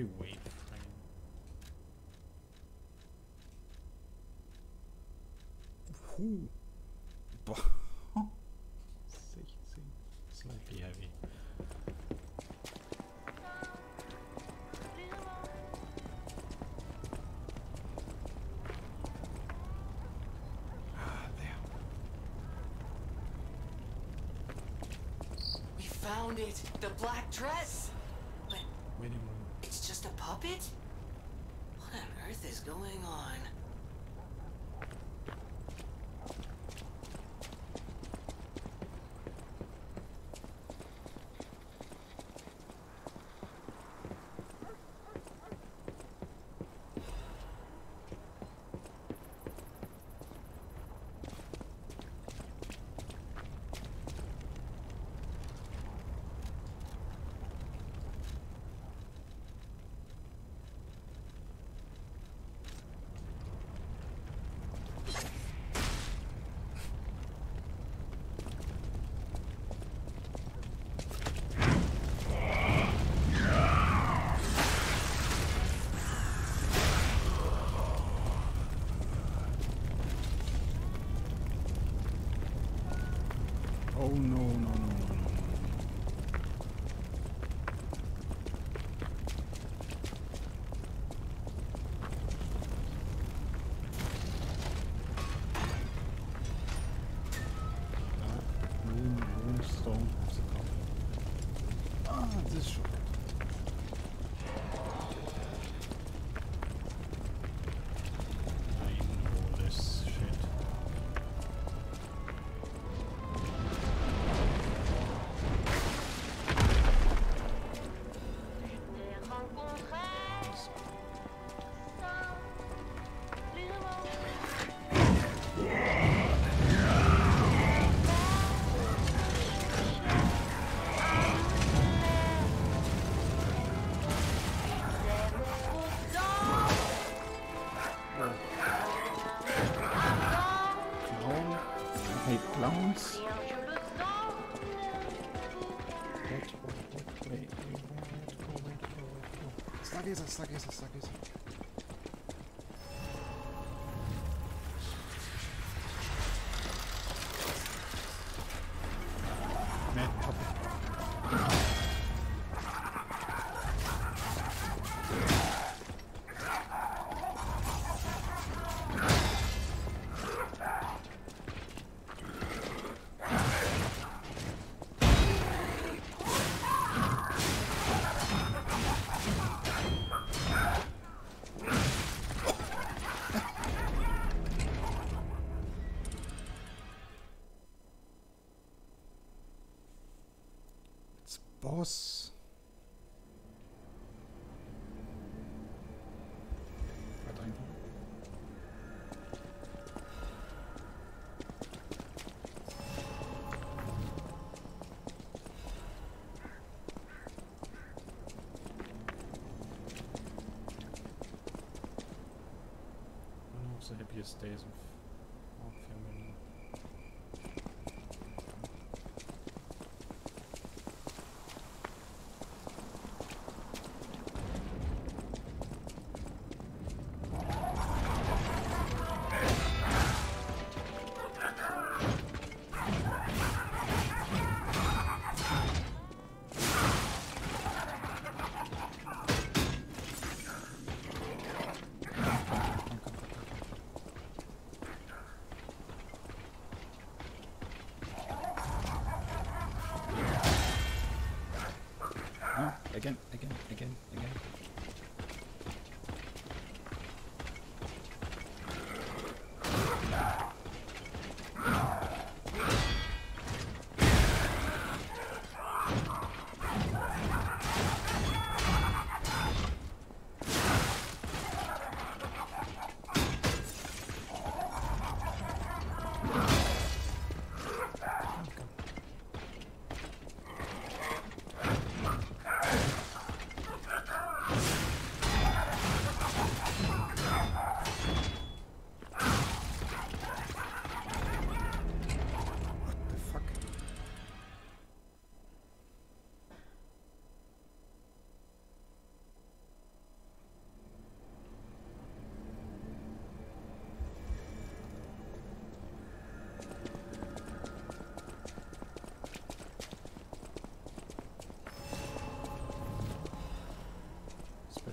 [SPEAKER 1] Heavyweight frame. Ooh. Boah. 16. Slightly heavy. Ah, there.
[SPEAKER 3] We found it! The black dress! What on earth is going on?
[SPEAKER 1] Go. Stargazer, Stargazer, Stargazer. Mad Of days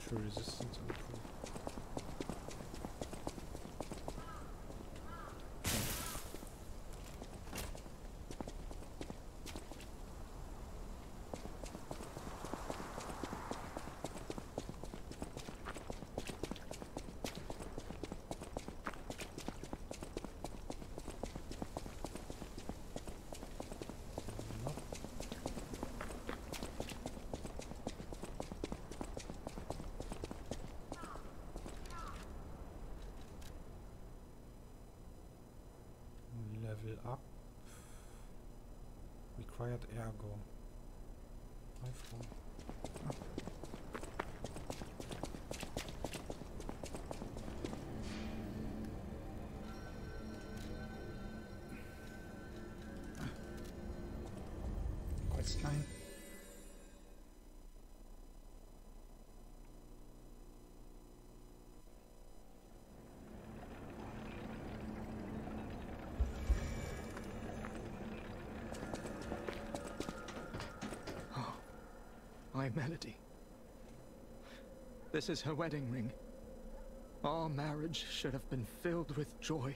[SPEAKER 1] Natural resistance improve. Level up. Required ergo. iPhone.
[SPEAKER 22] Questline.
[SPEAKER 21] My Melody. This is her wedding ring. Our marriage should have been filled with joy.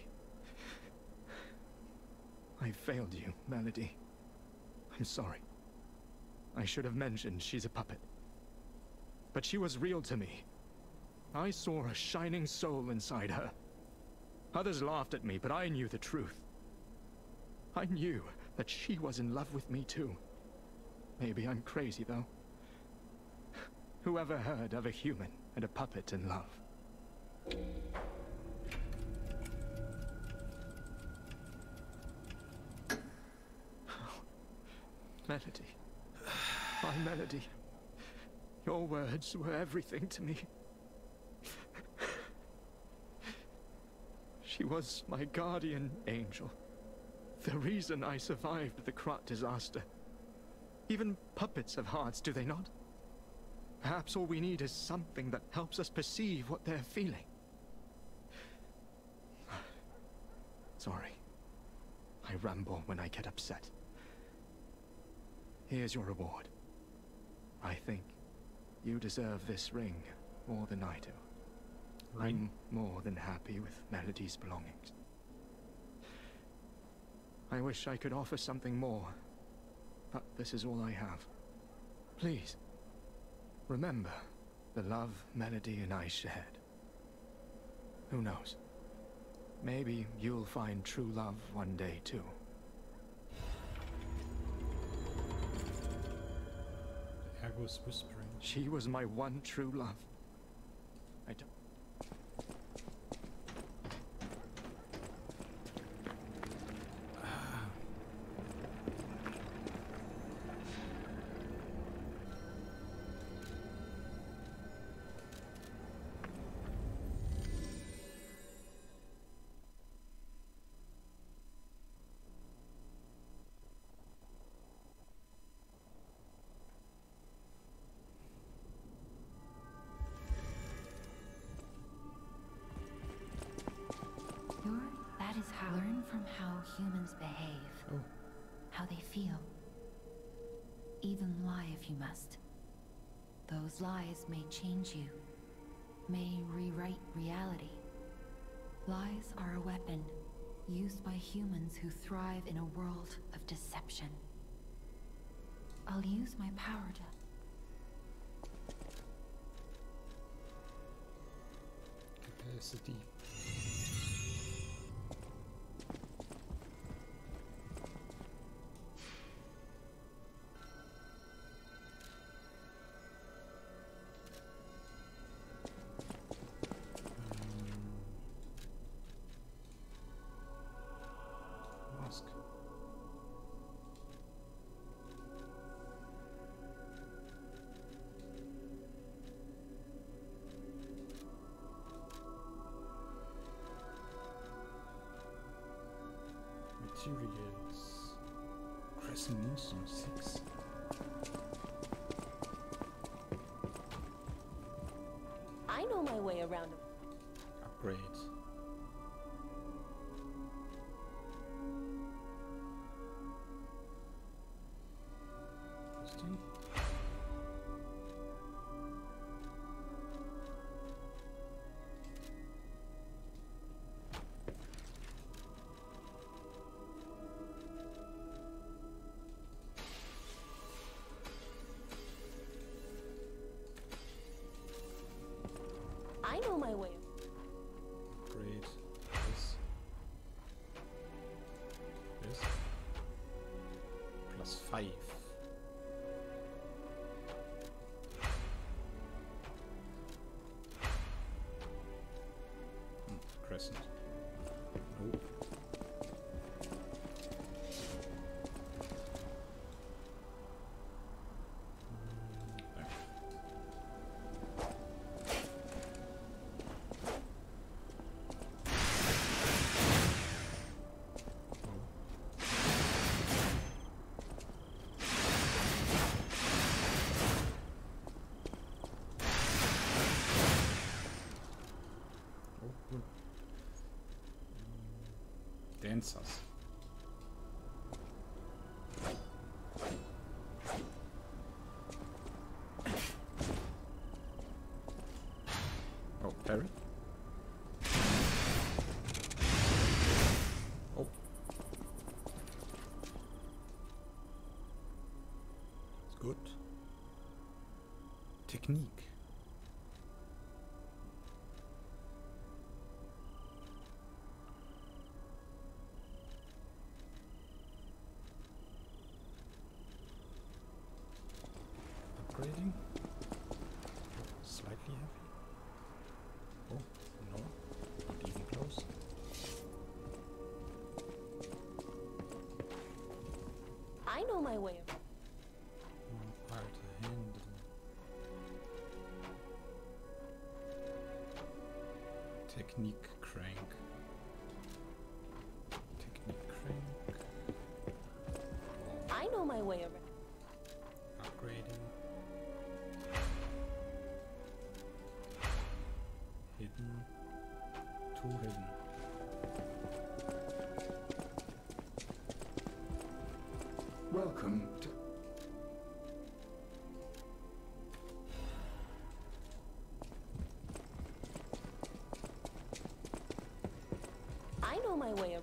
[SPEAKER 21] I failed you, Melody. I'm sorry. I should have mentioned she's a puppet. But she was real to me. I saw a shining soul inside her. Others laughed at me, but I knew the truth. I knew that she was in love with me too. Maybe I'm crazy, though. Whoever heard of a human and a puppet in love? Melody. My Melody. Your words were everything to me. She was my guardian angel. The reason I survived the Krat disaster. Even puppets have hearts, do they not? Perhaps all we need is something that helps us perceive what they're feeling. Sorry. I ramble when I get upset. Here's your reward. I think you deserve this ring more than I do. I'm more than happy with Melody's belongings. I wish I could offer something more, but this is all I have. Please, remember the love Melody and I shared. Who knows? Maybe you'll find true love one day too.
[SPEAKER 1] Ergo's whispering.
[SPEAKER 21] She was my one true love.
[SPEAKER 7] You. May rewrite reality. Lies are a weapon used by humans who thrive in a world of deception. I'll use my power to
[SPEAKER 1] Capacity. Materials. Crescent 6.
[SPEAKER 8] I
[SPEAKER 1] Mm, Dancers. Oh, parry? Oh. It's good. Technique. Upgrading. Slightly heavy. Oh, no. Not even close.
[SPEAKER 8] I know my way.
[SPEAKER 1] Mm, handle. Technique
[SPEAKER 8] my way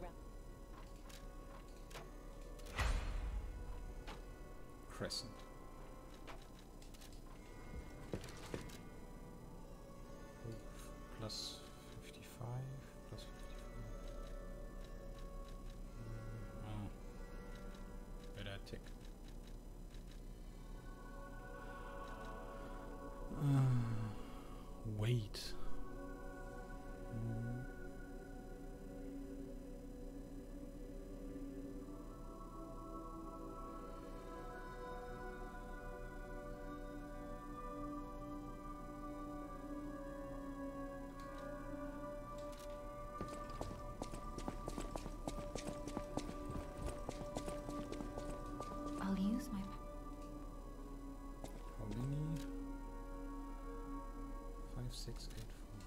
[SPEAKER 1] six, eight, four.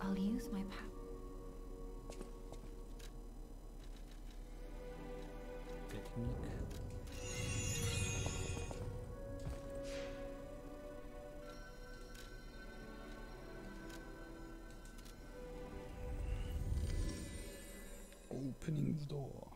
[SPEAKER 7] I'll use my power.
[SPEAKER 1] då.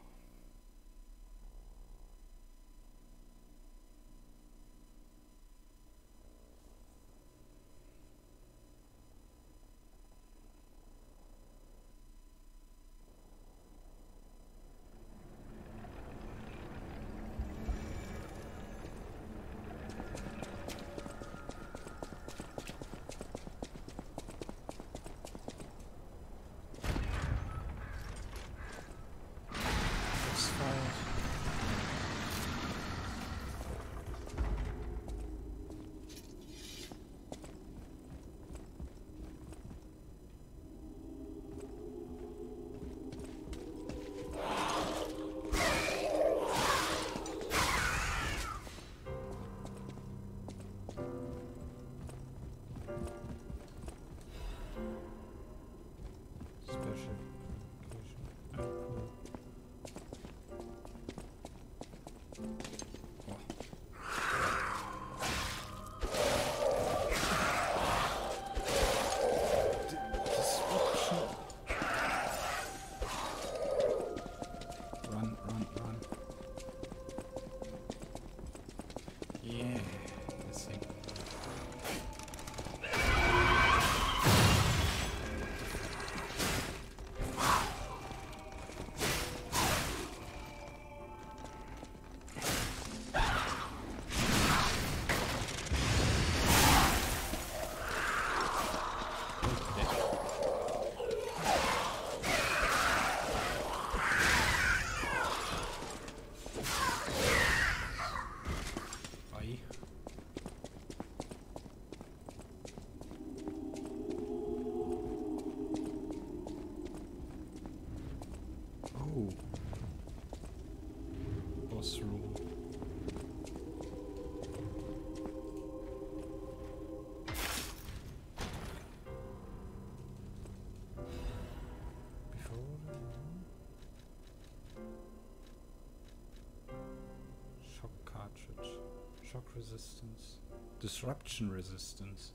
[SPEAKER 1] Shock resistance, disruption resistance.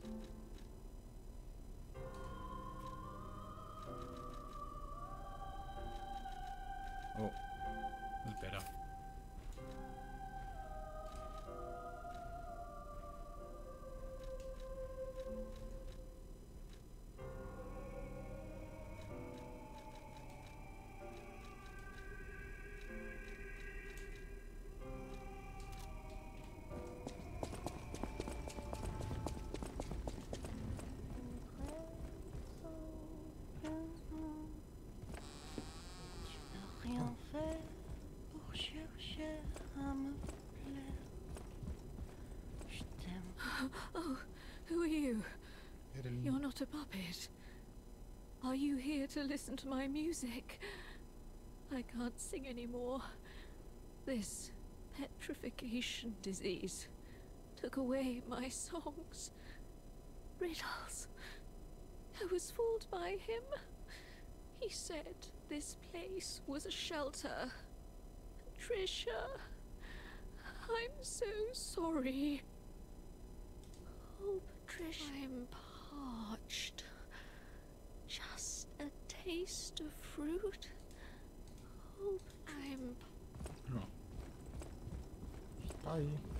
[SPEAKER 19] Puppet. Are you here to listen to my music? I can't sing anymore. This petrification disease took away my songs. Riddles. I was fooled by him. He said this place was a shelter. Patricia, I'm so sorry. Oh, Patricia. I'm parched. Just a taste of fruit. Oh, I'm.
[SPEAKER 1] Bye.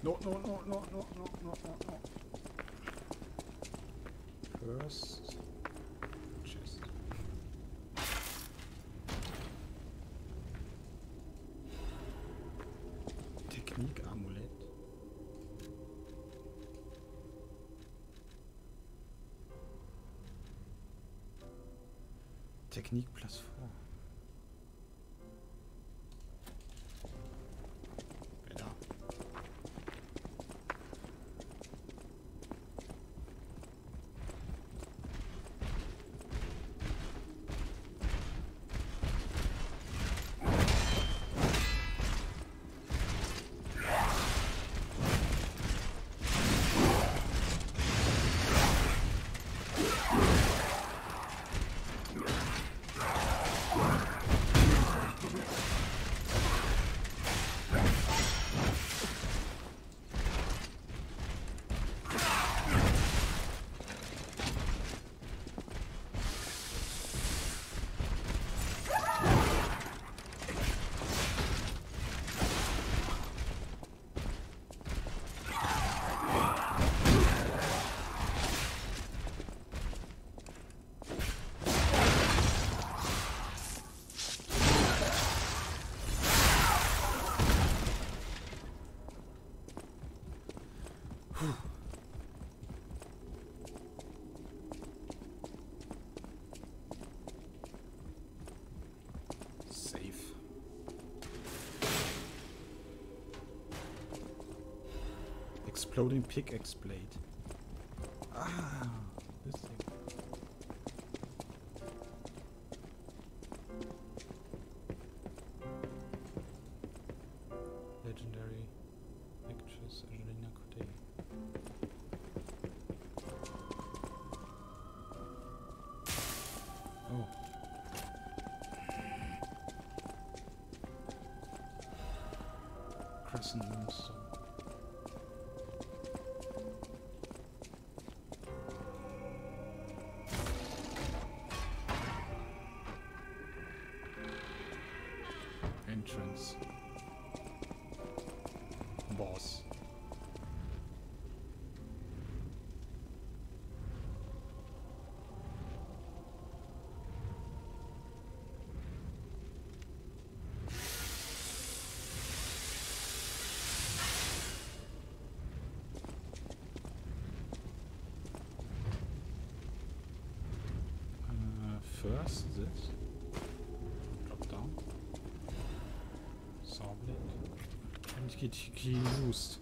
[SPEAKER 1] No, no, no, no, no, no, no, no. no. First. Chest. Technikamulett. Technikplattform. Exploding pickaxe blade. Ah, this thing. Legendary pictures, Angelina Corday. Oh. Crescent Moonstone. First this. Drop down. Saw blade. And get key used.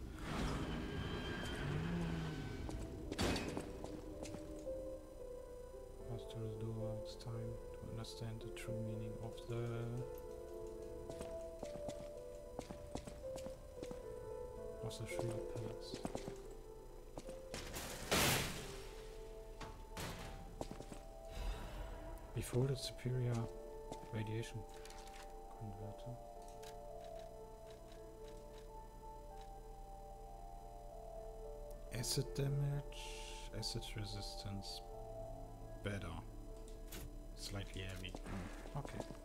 [SPEAKER 1] Radiation converter. Acid damage, acid resistance, better. Slightly heavy. Mm, Okay.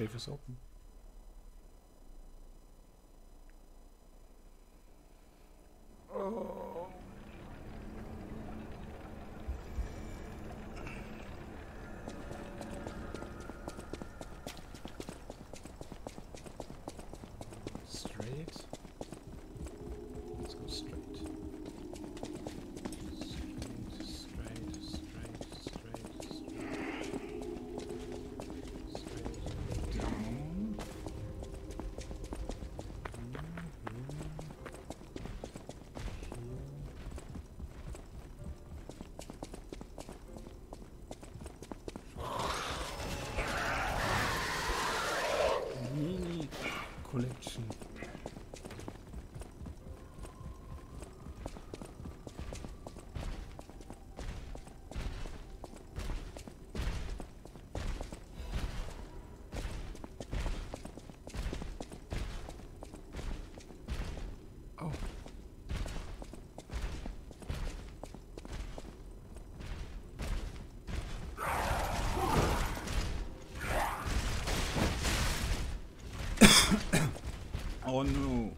[SPEAKER 1] save yourself. Oh no.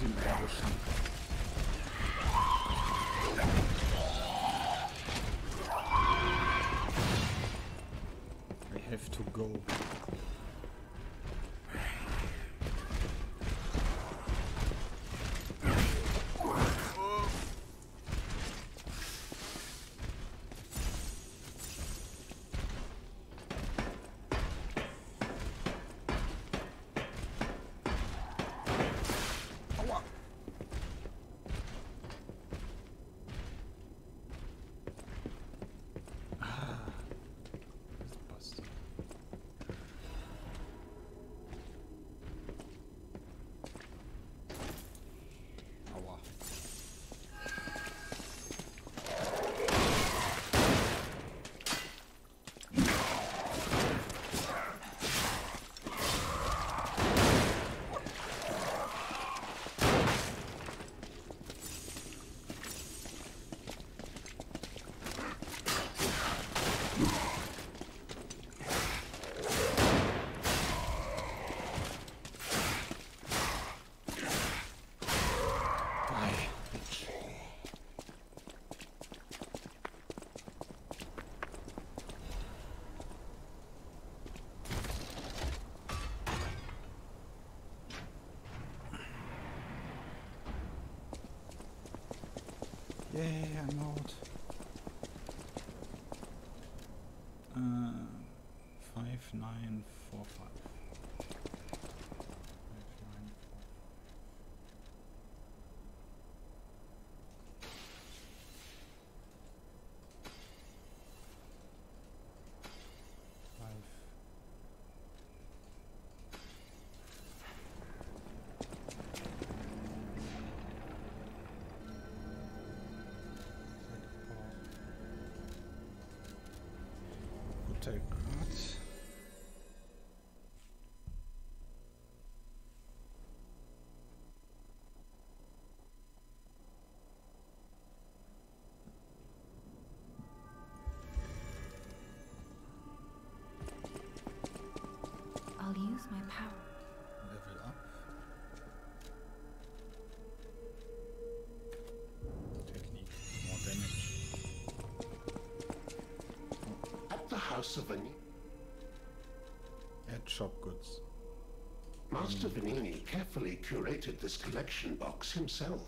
[SPEAKER 1] Den Ärgerschank. I have to go. Aua. Die, bitch. Yay, I'm out. Uh, five nine
[SPEAKER 13] House of Vanini,
[SPEAKER 1] Add shop goods.
[SPEAKER 13] Master Vanini carefully curated this collection box himself.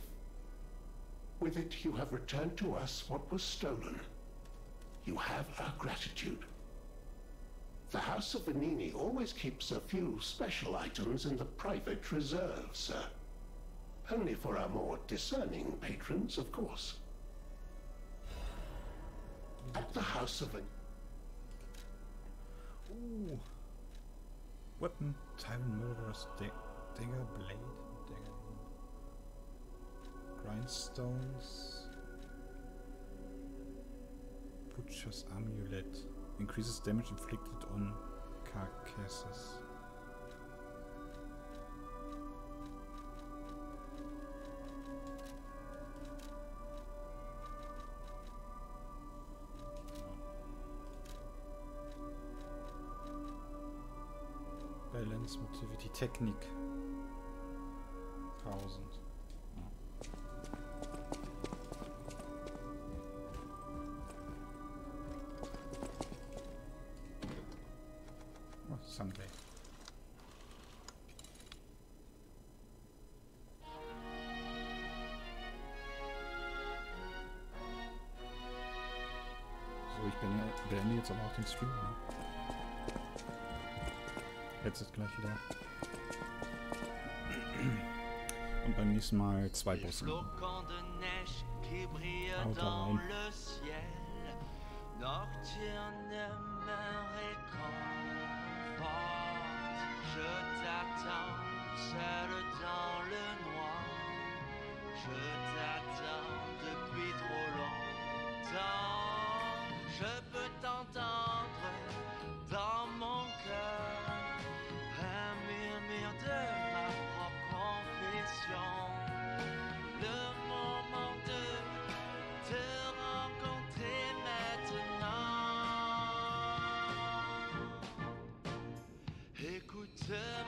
[SPEAKER 13] With it, you have returned to us what was stolen. You have our gratitude. The House of Vanini always keeps a few special items in the private reserve, sir. Only for our more discerning patrons, of course. At the House of Vanini.
[SPEAKER 1] Weapon, Tyrant Murderer's Dagger Blade. Dagger. Grindstones. Butcher's Amulet. Increases damage inflicted on carcasses. Motivity, super pour ça. de neige
[SPEAKER 22] qui brille ah, dans le ciel, tell